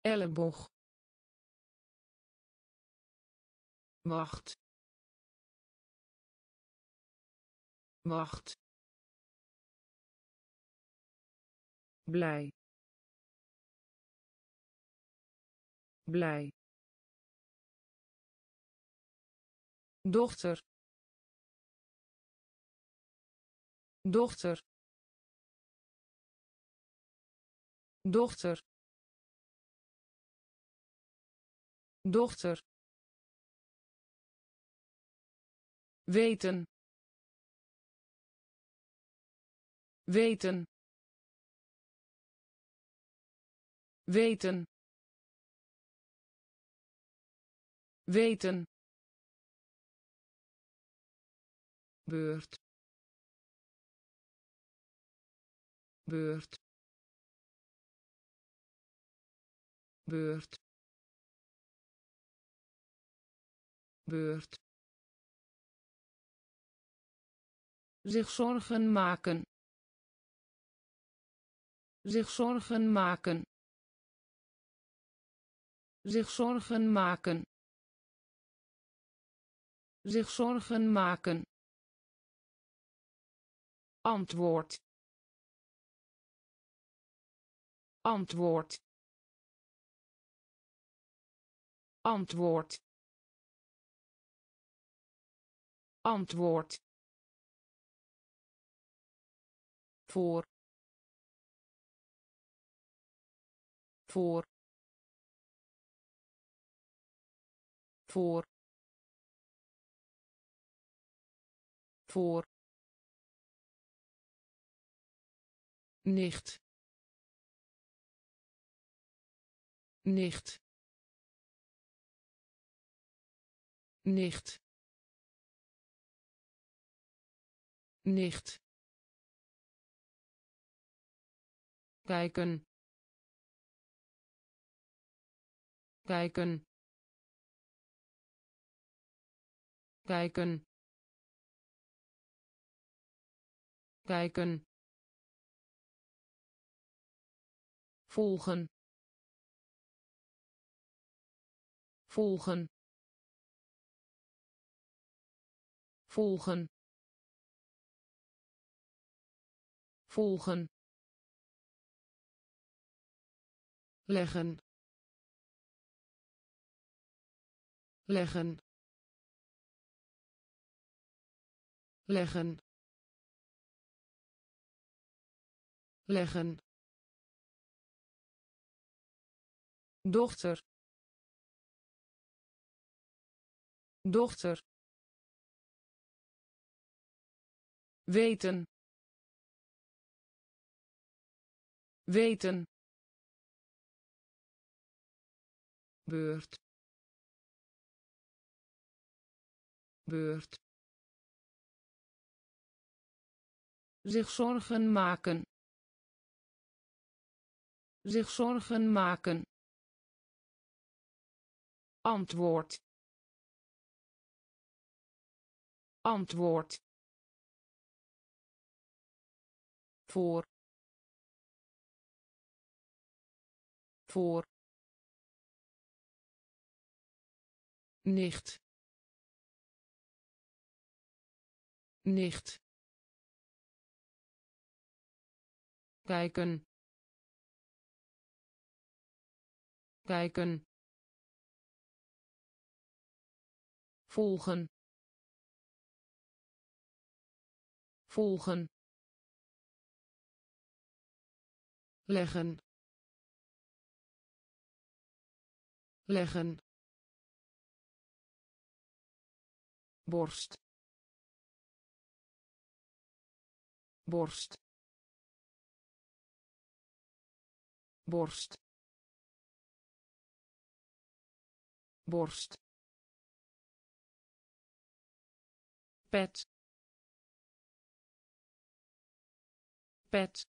elleboog wacht wacht blij. Blij. Dochter. Dochter. Dochter. Dochter. Weten. Weten weten. Weten. Beurt. Beurt. Beurt. Beurt. Zich zorgen maken. Zich zorgen maken zich zorgen maken. Zich zorgen maken. Antwoord. Antwoord. Antwoord. Antwoord. Voor. Voor voor voor nicht nicht nicht nicht. Kijken. Kijken kijken. Kijken. Volgen. Volgen. Volgen. Volgen. Leggen. Leggen leggen leggen. Dochter. Dochter. Weten. Weten. Beurt. Beurt zich zorgen maken. Zich zorgen maken. Antwoord. Antwoord. Voor. Voor. Nicht. Nicht kijken. Kijken. Volgen. Volgen. Leggen. Leggen. Borst. Borst borst. Borst. Pet. Pet.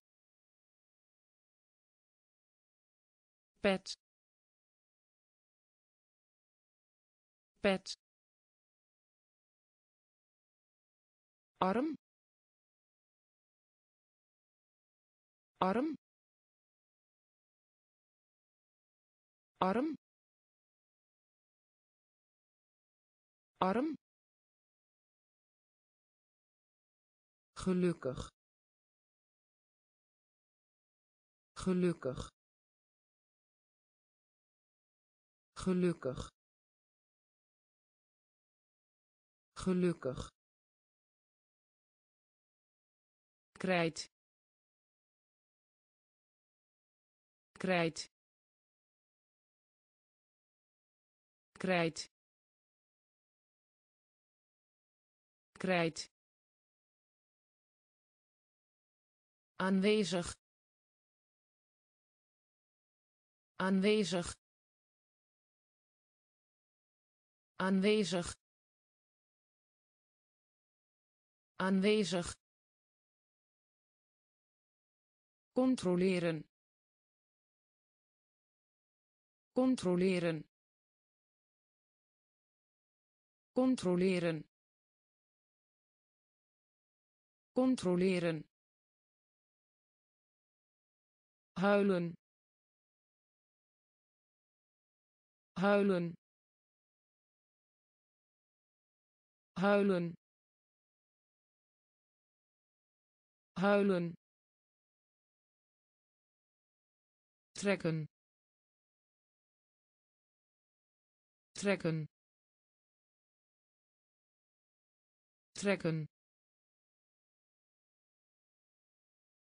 Pet. Pet. Arm. Arm arm arm gelukkig gelukkig gelukkig gelukkig krijt krijt krijt. Krijt. Aanwezig. Aanwezig. Aanwezig. Aanwezig. Controleren. Controleren controleren. Controleren. Huilen. Huilen. Huilen. Huilen. Trekken. Trekken trekken.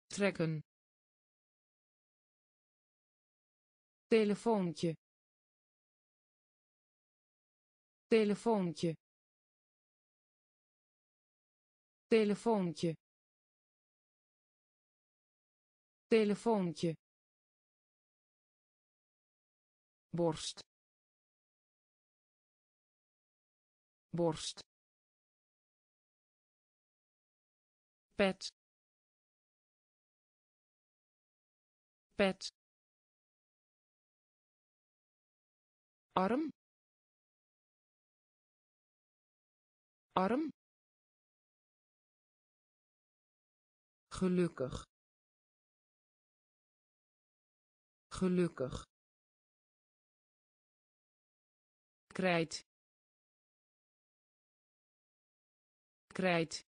Trekken. Telefoontje. Telefoontje. Telefoontje. Telefoontje. Borst. Borst pet. Pet. Arm. Arm. Gelukkig. Gelukkig. Krijt. Krijt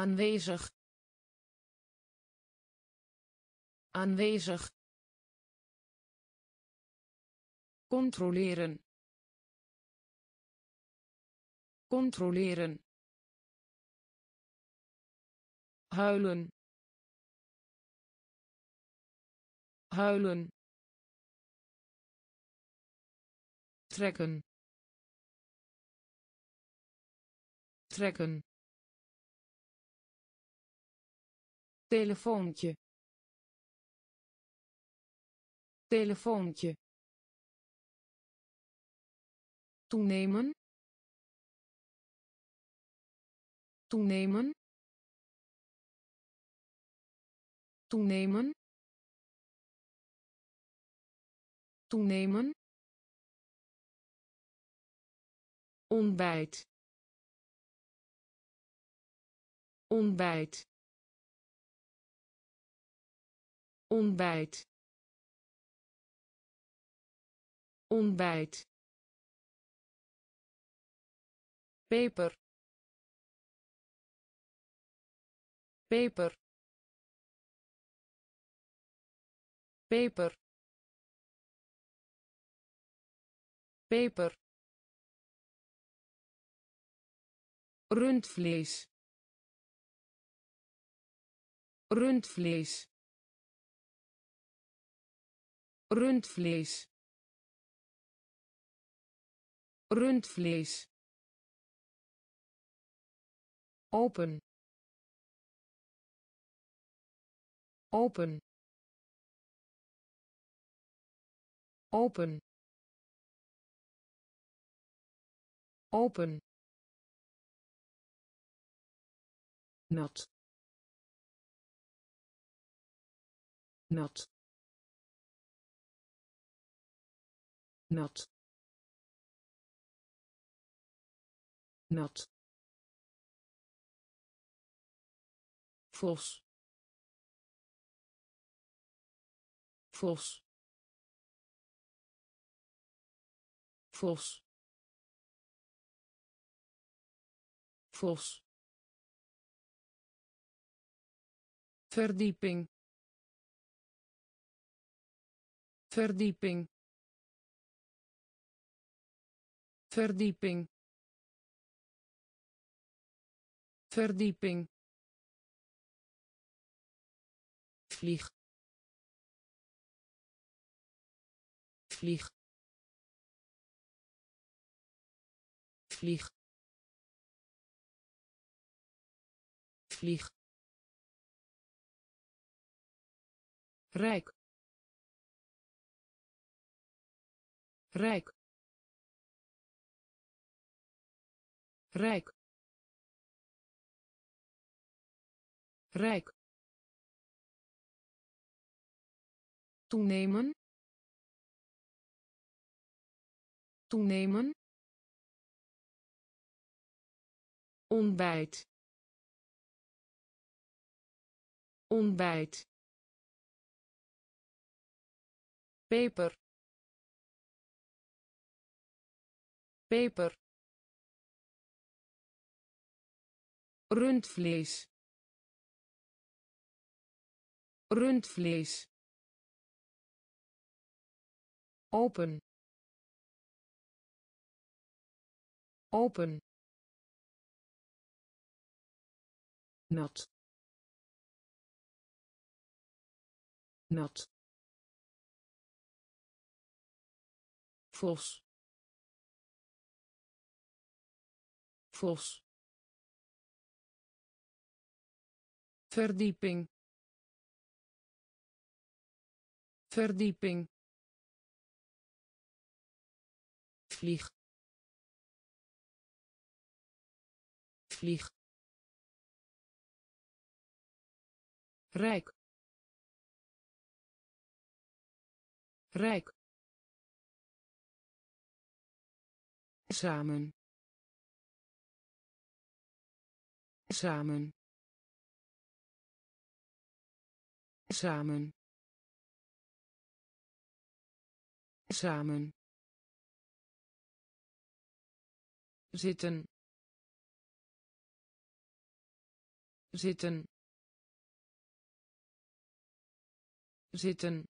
aanwezig. Aanwezig. Controleren. Controleren. Huilen. Huilen. Trekken. Trekken telefoontje. Telefoontje. Toenemen. Toenemen. Toenemen. Toenemen. Ontbijt. Ontbijt ontbijt. Ontbijt. Peper. Peper. Peper. Peper. Rundvlees. Rundvlees rundvlees. Rundvlees. Open. Open. Open. Open. Nat. Nat nat. Nat. Vos. Vos. Vos. Vos. Verdieping. Verdieping verdieping. Verdieping. Vlieg. Vlieg. Vlieg. Vlieg. Rijk. Rijk rijk. Rijk. Toenemen. Toenemen. Ontbijt. Ontbijt. Peper. Peper rundvlees. Rundvlees. Open. Open. Nat. Nat. Vos. Vos verdieping verdieping vlieg vlieg rijk rijk samen samen samen. Samen. Zitten. Zitten. Zitten.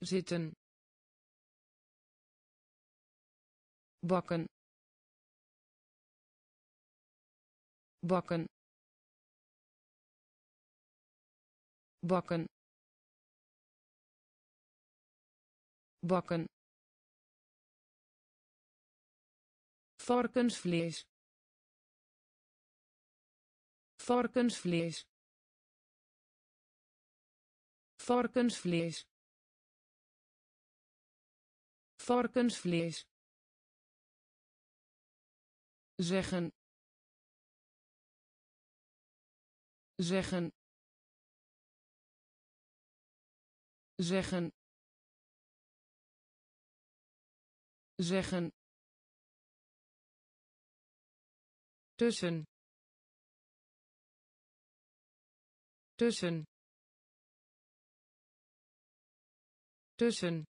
Zitten. Bakken. Bakken bakken. Bakken. Varkensvlees. Varkensvlees. Varkensvlees. Varkensvlees. Zeggen. Zeggen zeggen zeggen tussen tussen tussen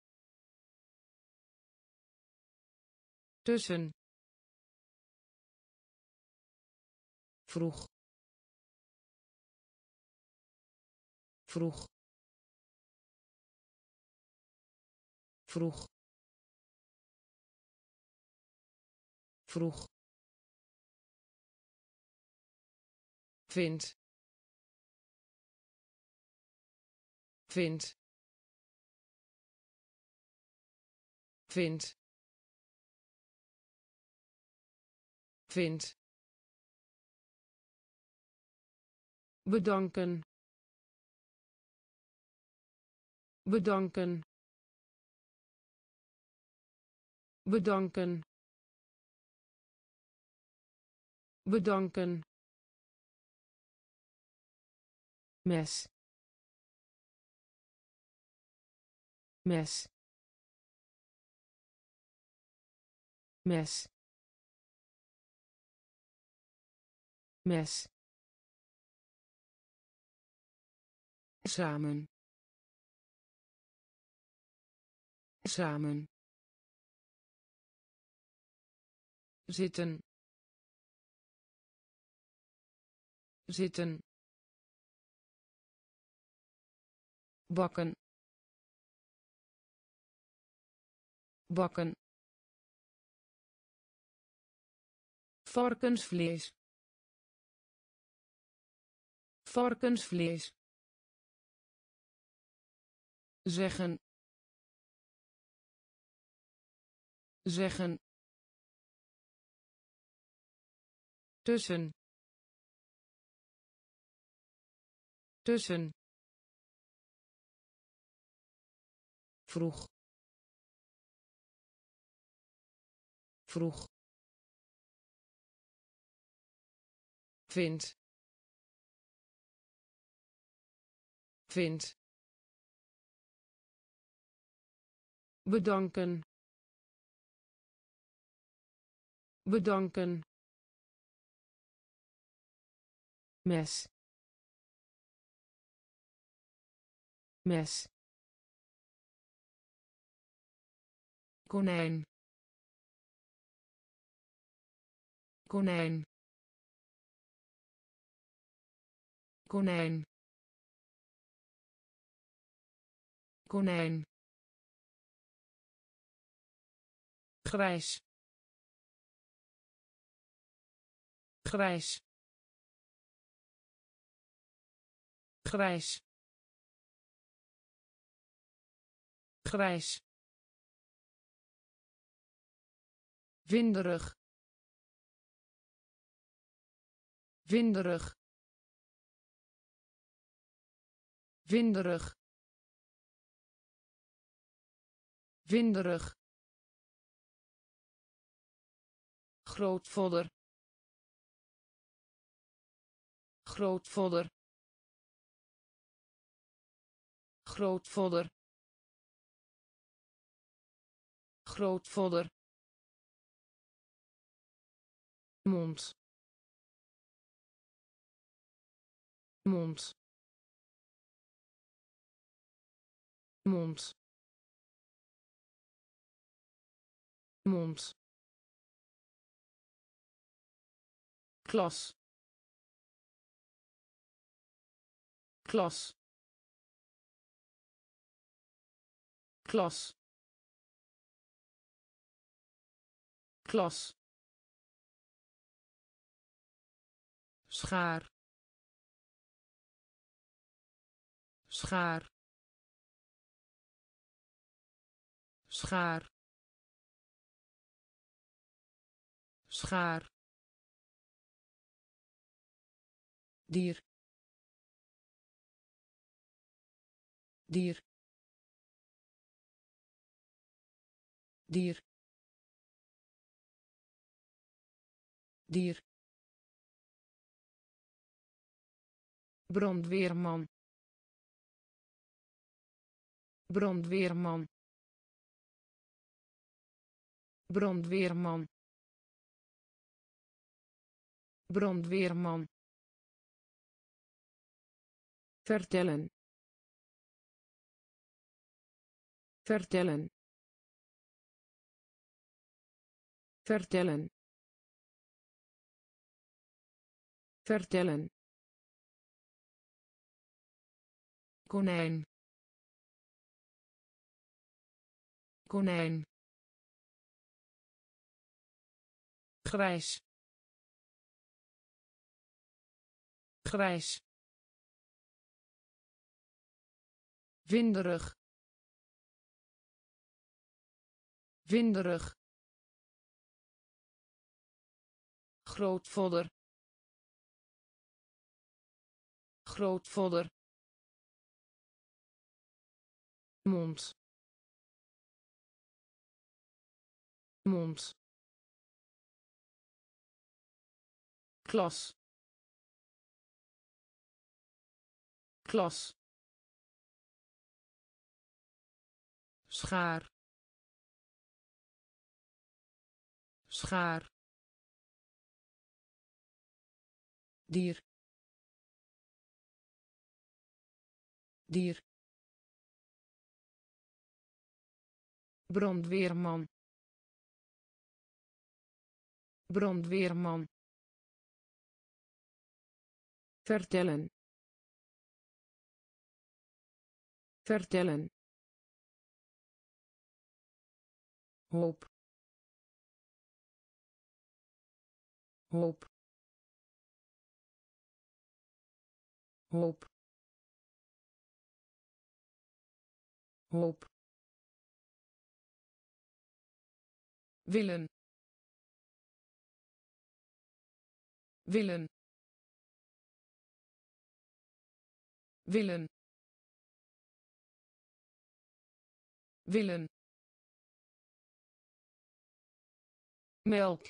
tussen. Vroeg. Vroeg vroeg. Vroeg. Vind. Vind. Vind. Vind. Bedanken. Bedanken bedanken. Bedanken. Mes. Mes. Mes. Mes. Samen. Samen zitten. Zitten. Bakken. Bakken. Varkensvlees. Varkensvlees. Zeggen. Zeggen tussen. Tussen. Vroeg. Vroeg. Vind. Vind. Bedanken. Bedanken mes. Mes. Konijn. Konijn. Konijn. Konijn. Grijs. Grijs grijs. Grijs. Winderig. Winderig. Winderig. Winderig. Grootvader grootvader grootvader. Grootvader. Mond. Mond. Mond. Mond. Klas. Klas klas. Klas. Schaar. Schaar. Schaar. Schaar. Dier. Dier dier dier brandweerman brandweerman brandweerman brandweerman. Vertellen. Vertellen vertellen. Vertellen. Konijn. Konijn. Grijs grijs winderig. Winderig grootvader. Grootvader. Mond. Mond. Klas. Klas. Schaar. Schaar dier dier brandweerman brandweerman vertellen vertellen hoop hoop hoop hoop willen. Willen. Willen. Willen. Melk.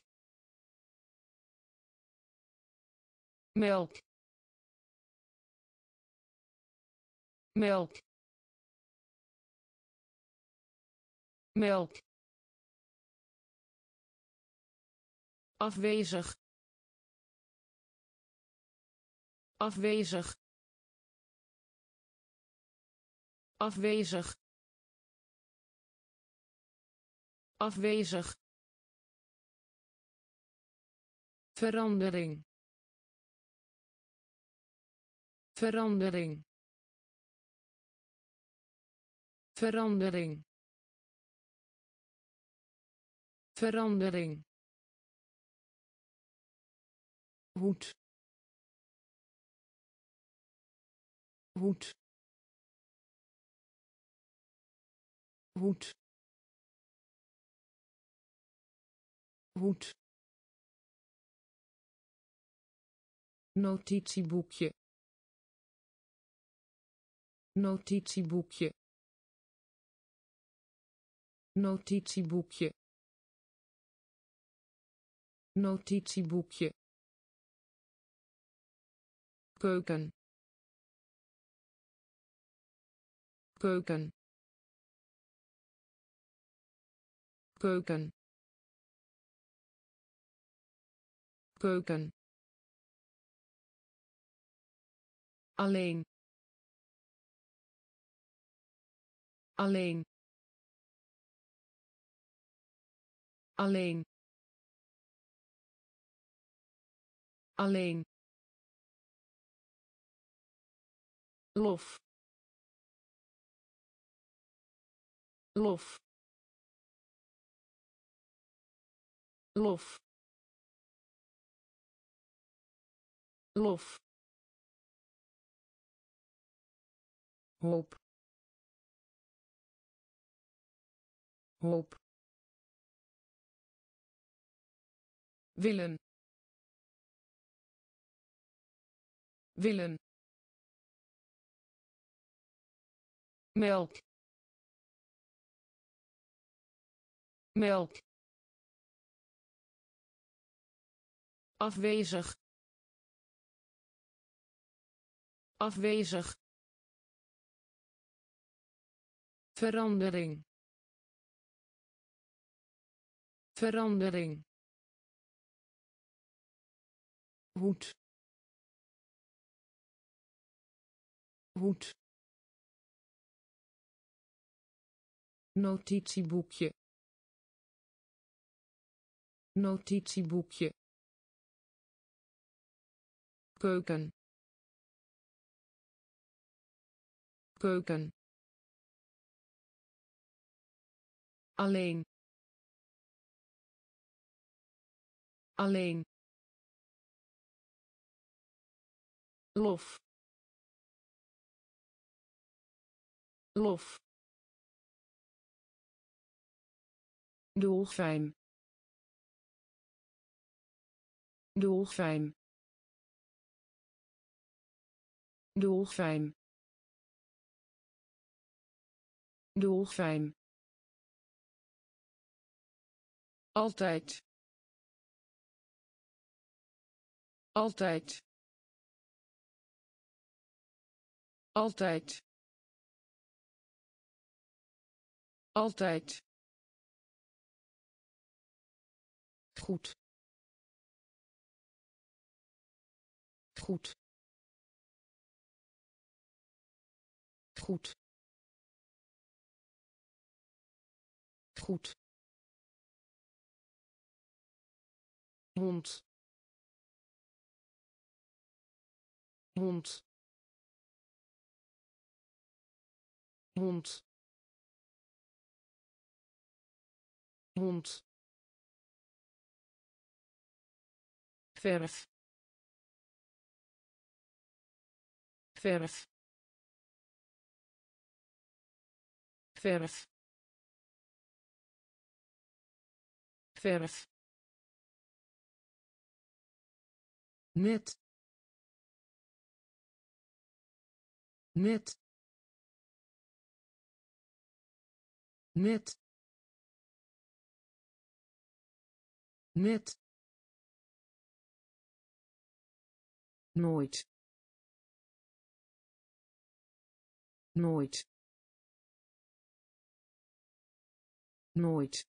Melk melk melk afwezig. Afwezig. Afwezig. Afwezig. Verandering. Verandering verandering. Verandering. Hoed. Hoed. Hoed. Hoed. Notitieboekje. Notitieboekje notitieboekje. Notitieboekje. Keuken. Keuken. Keuken. Keuken. Alleen. Alleen alleen. Alleen. Lof. Lof. Lof. Lof. Hoop. Hoop willen. Willen. Melk. Melk. Afwezig. Afwezig. Verandering. Verandering hoed. Hoed. Notitieboekje. Notitieboekje. Keuken. Keuken. Alleen. Alleen lof. Lof. Dolfijn. Dolfijn. Dolfijn. Dolfijn. Altijd. Altijd altijd. Altijd. Goed. Goed. Goed. Goed. Hond. Hond hond. Hond. Verf. Verf. Verf. Verf. Net. Net net net nooit. Nooit. Nooit.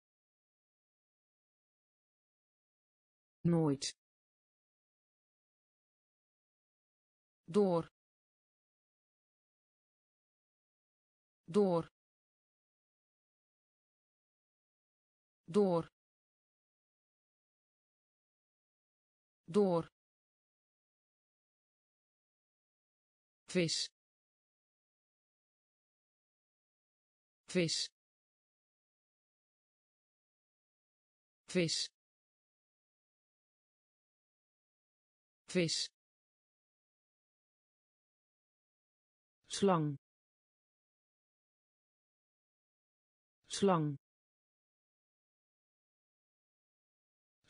Nooit. Door. Door door door vis vis vis vis slang slang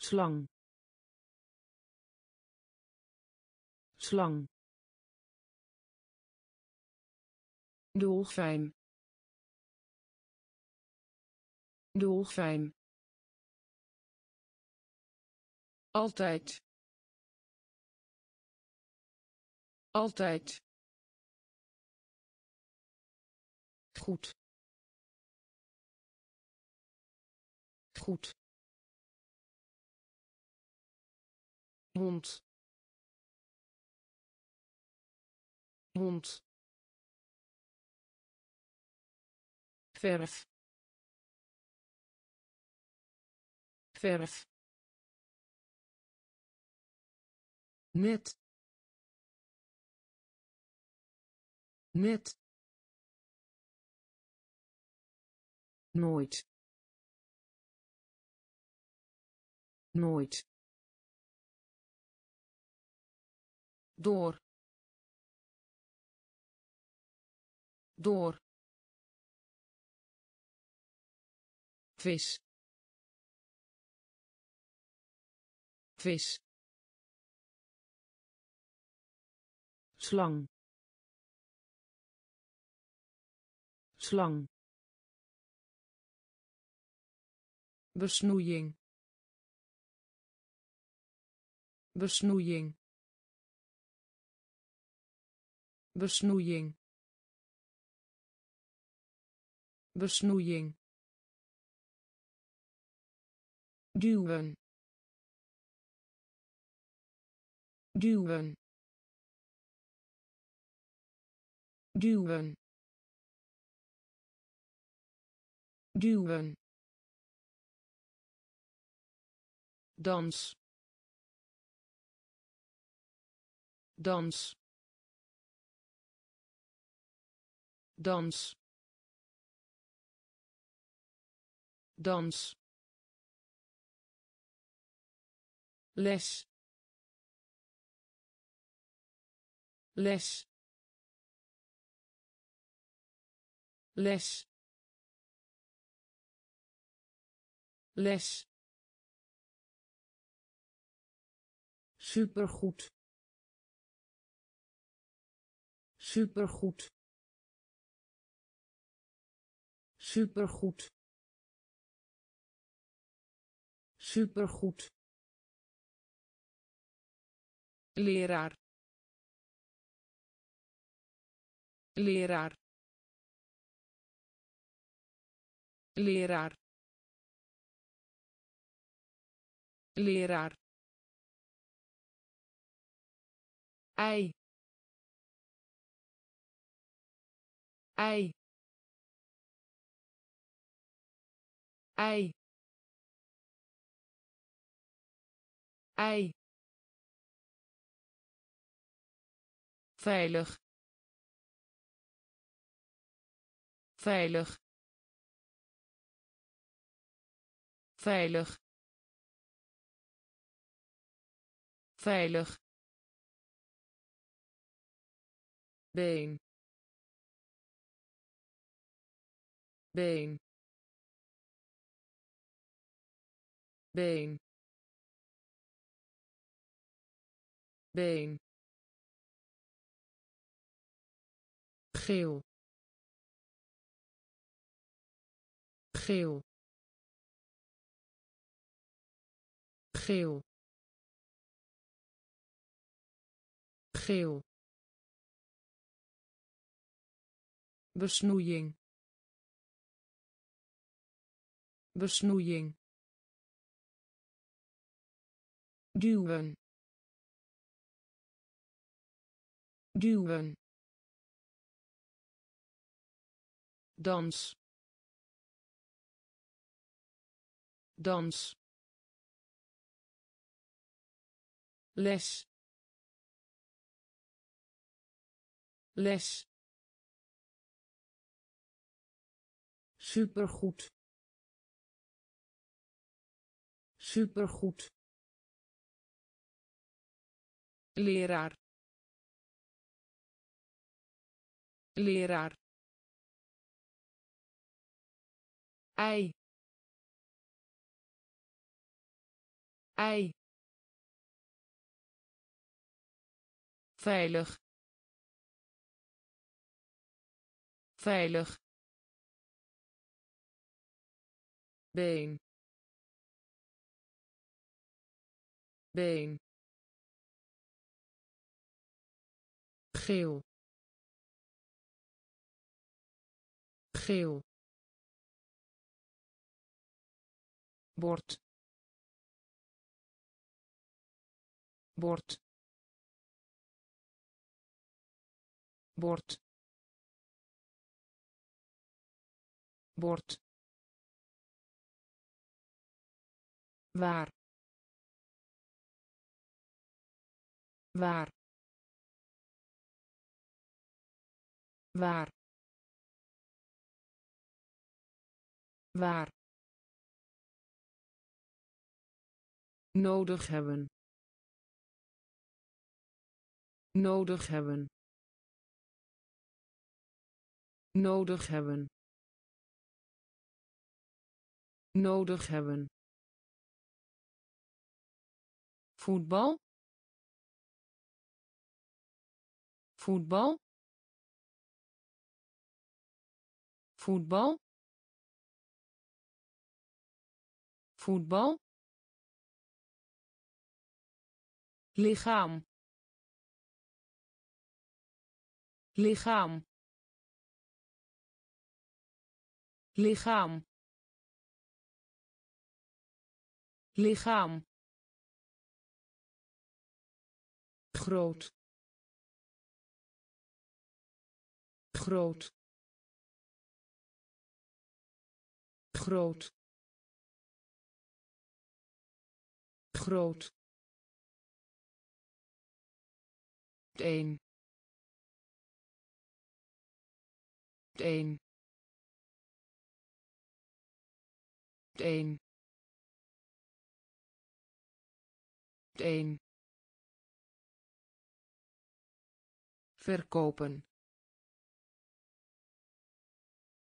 slang. Slang. Dolfijn dolfijn altijd. Altijd. Goed. Goed hond. Hond. Verf. Verf. Net. Net. Nooit. Nooit door door vis vis slang slang besnoeiing besnoeiing besnoeiing besnoeiing duwen duwen duwen duwen. Dans dans dans dans les les les les. Supergoed. Supergoed supergoed. Supergoed. Leraar. Leraar. Leraar. Leraar. Ei. Ei ei. Ei. Veilig. Veilig. Veilig. Veilig. Been. Been been. Been. Geel. Geel. Geel. Geel. Besnoeiing. Besnoeiing duwen. Duwen. Dans. Dans. Les. Les. Supergoed. Supergoed leraar. Leraar. Ei. Ei. Veilig. Veilig. Been. Been geel. Geel. Bord. Bord. Bord. Bord. Waar. Waar waar. Waar. Nodig hebben. Nodig hebben. Nodig hebben. Nodig hebben. Voetbal. Voetbal voetbal. Voetbal. Lichaam. Lichaam. Lichaam. Lichaam. Groot. Groot groot. Groot. Een een een een verkopen.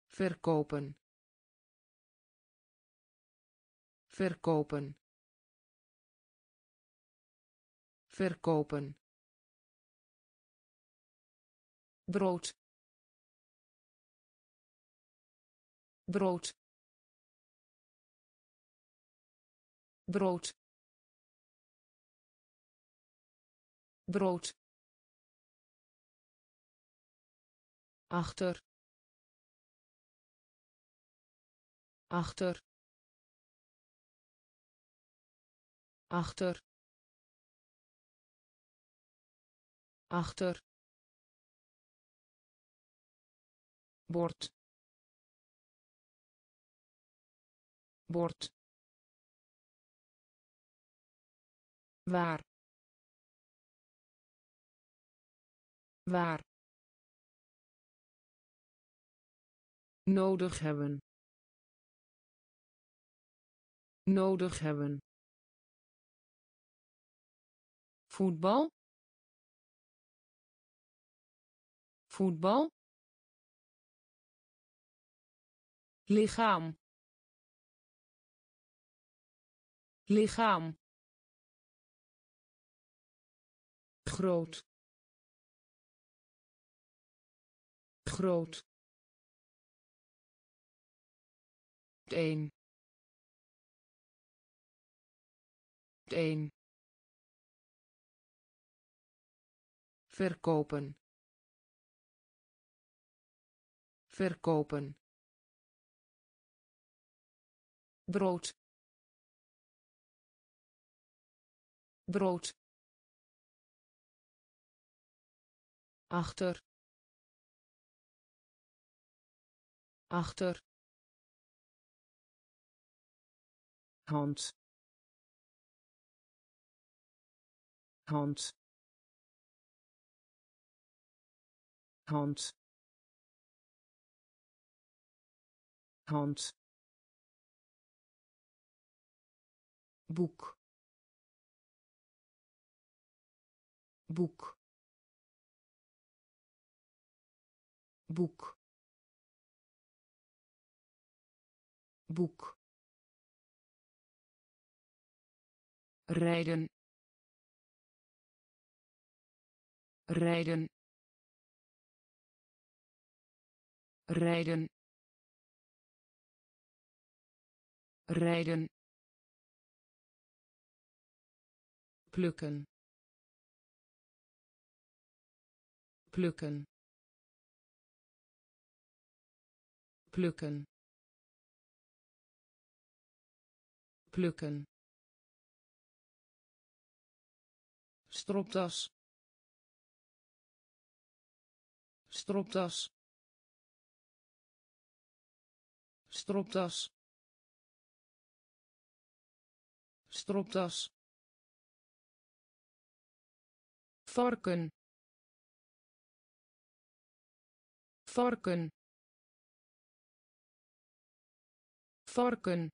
Verkopen verkopen. Verkopen. Brood. Brood. Brood. Brood. Achter. Achter achter. Achter. Bord. Bord. Waar. Waar. Nodig hebben. Nodig hebben voetbal. Voetbal. Lichaam. Lichaam. Groot. Groot. Een een verkopen. Verkopen. Brood. Brood. Achter. Achter. Hand. Hand hand. Hand. Boek. Boek. Boek. Boek. Rijden. Rijden rijden. Rijden. Plukken. Plukken. Plukken. Plukken. Stropdas. Stropdas stropdas. Stropdas. Varken. Varken. Varken.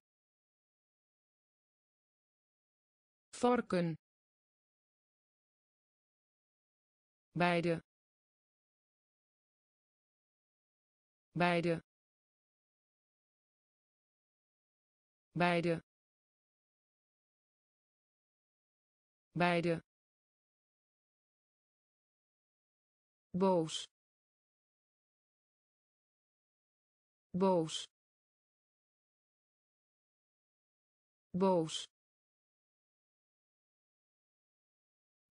Varken. Beide. Beide beide. Beide. Boos. Boos. Boos.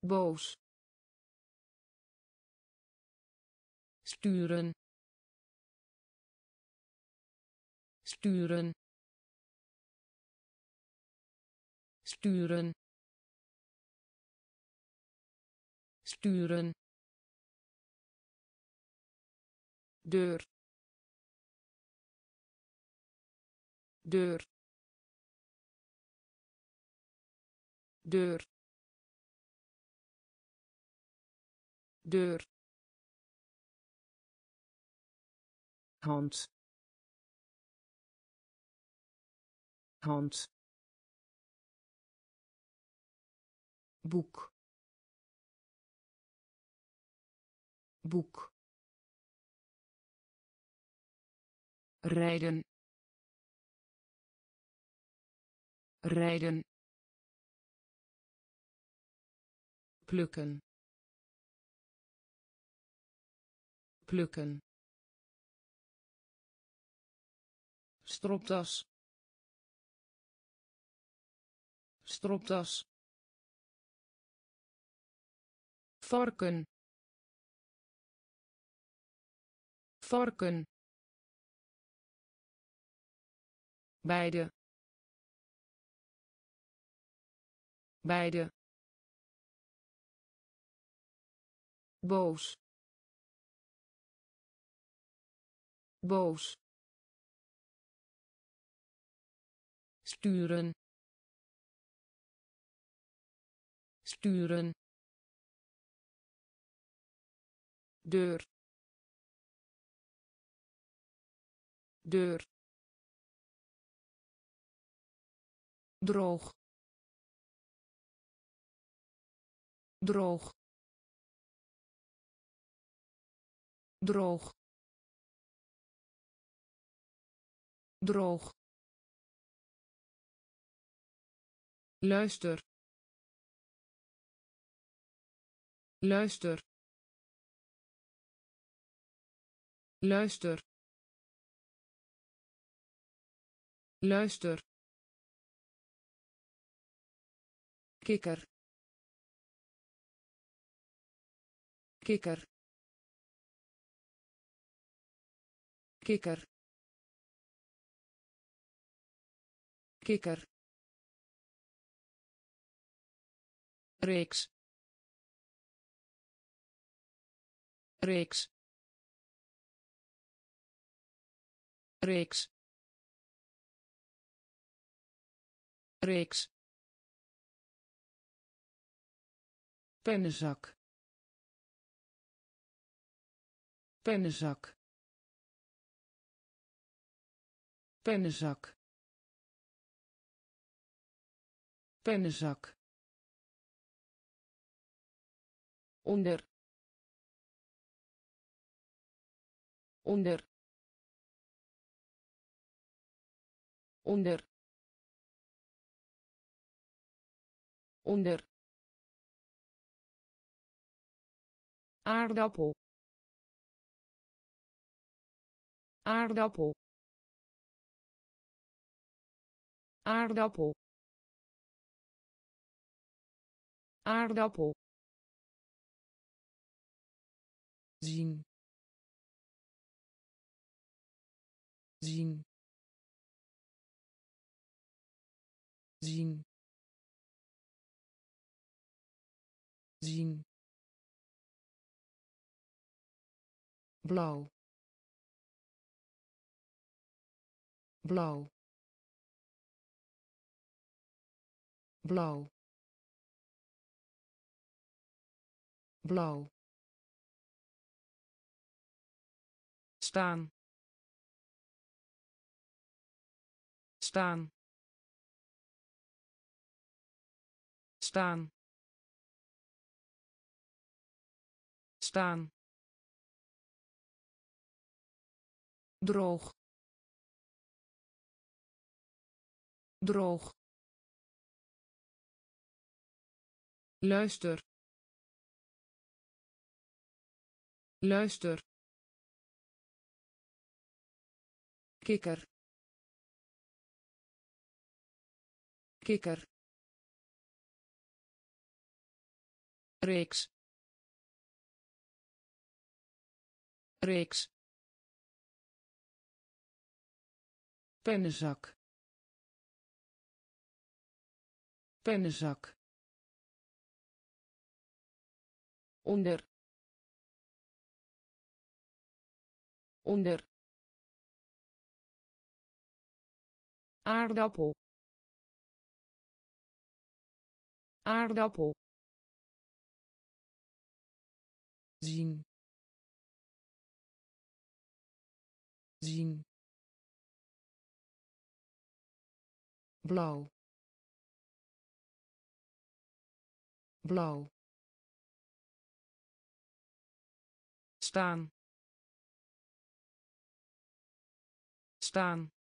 Boos. Sturen. Sturen sturen. Sturen. Deur. Deur. Deur. Deur. Hand. Hand boek. Boek. Rijden. Rijden. Plukken. Plukken. Stropdas. Stropdas varken varken beide. Beide. Boos. Boos. Sturen. Sturen deur deur droog droog droog droog. Luister. Luister luister. Luister. Kikker. Kikker. Kikker. Kikker. Reeks. Reeks reeks. Reeks. Pennenzak. Pennenzak. Pennenzak. Pennenzak. Onder. Onder onder onder aardappel aardappel aardappel aardappel. Zien. Zien zien. Zien. Blauw. Blauw. Blauw. Blauw. Staan. Staan staan. Staan. Droog. Droog. Luister. Luister. Kikker. Kikker reeks. Reeks. Pennenzak. Pennenzak. Onder. Onder. Aardappel. Aardappel zien. Zien. Blauw. Blauw. Staan. Staan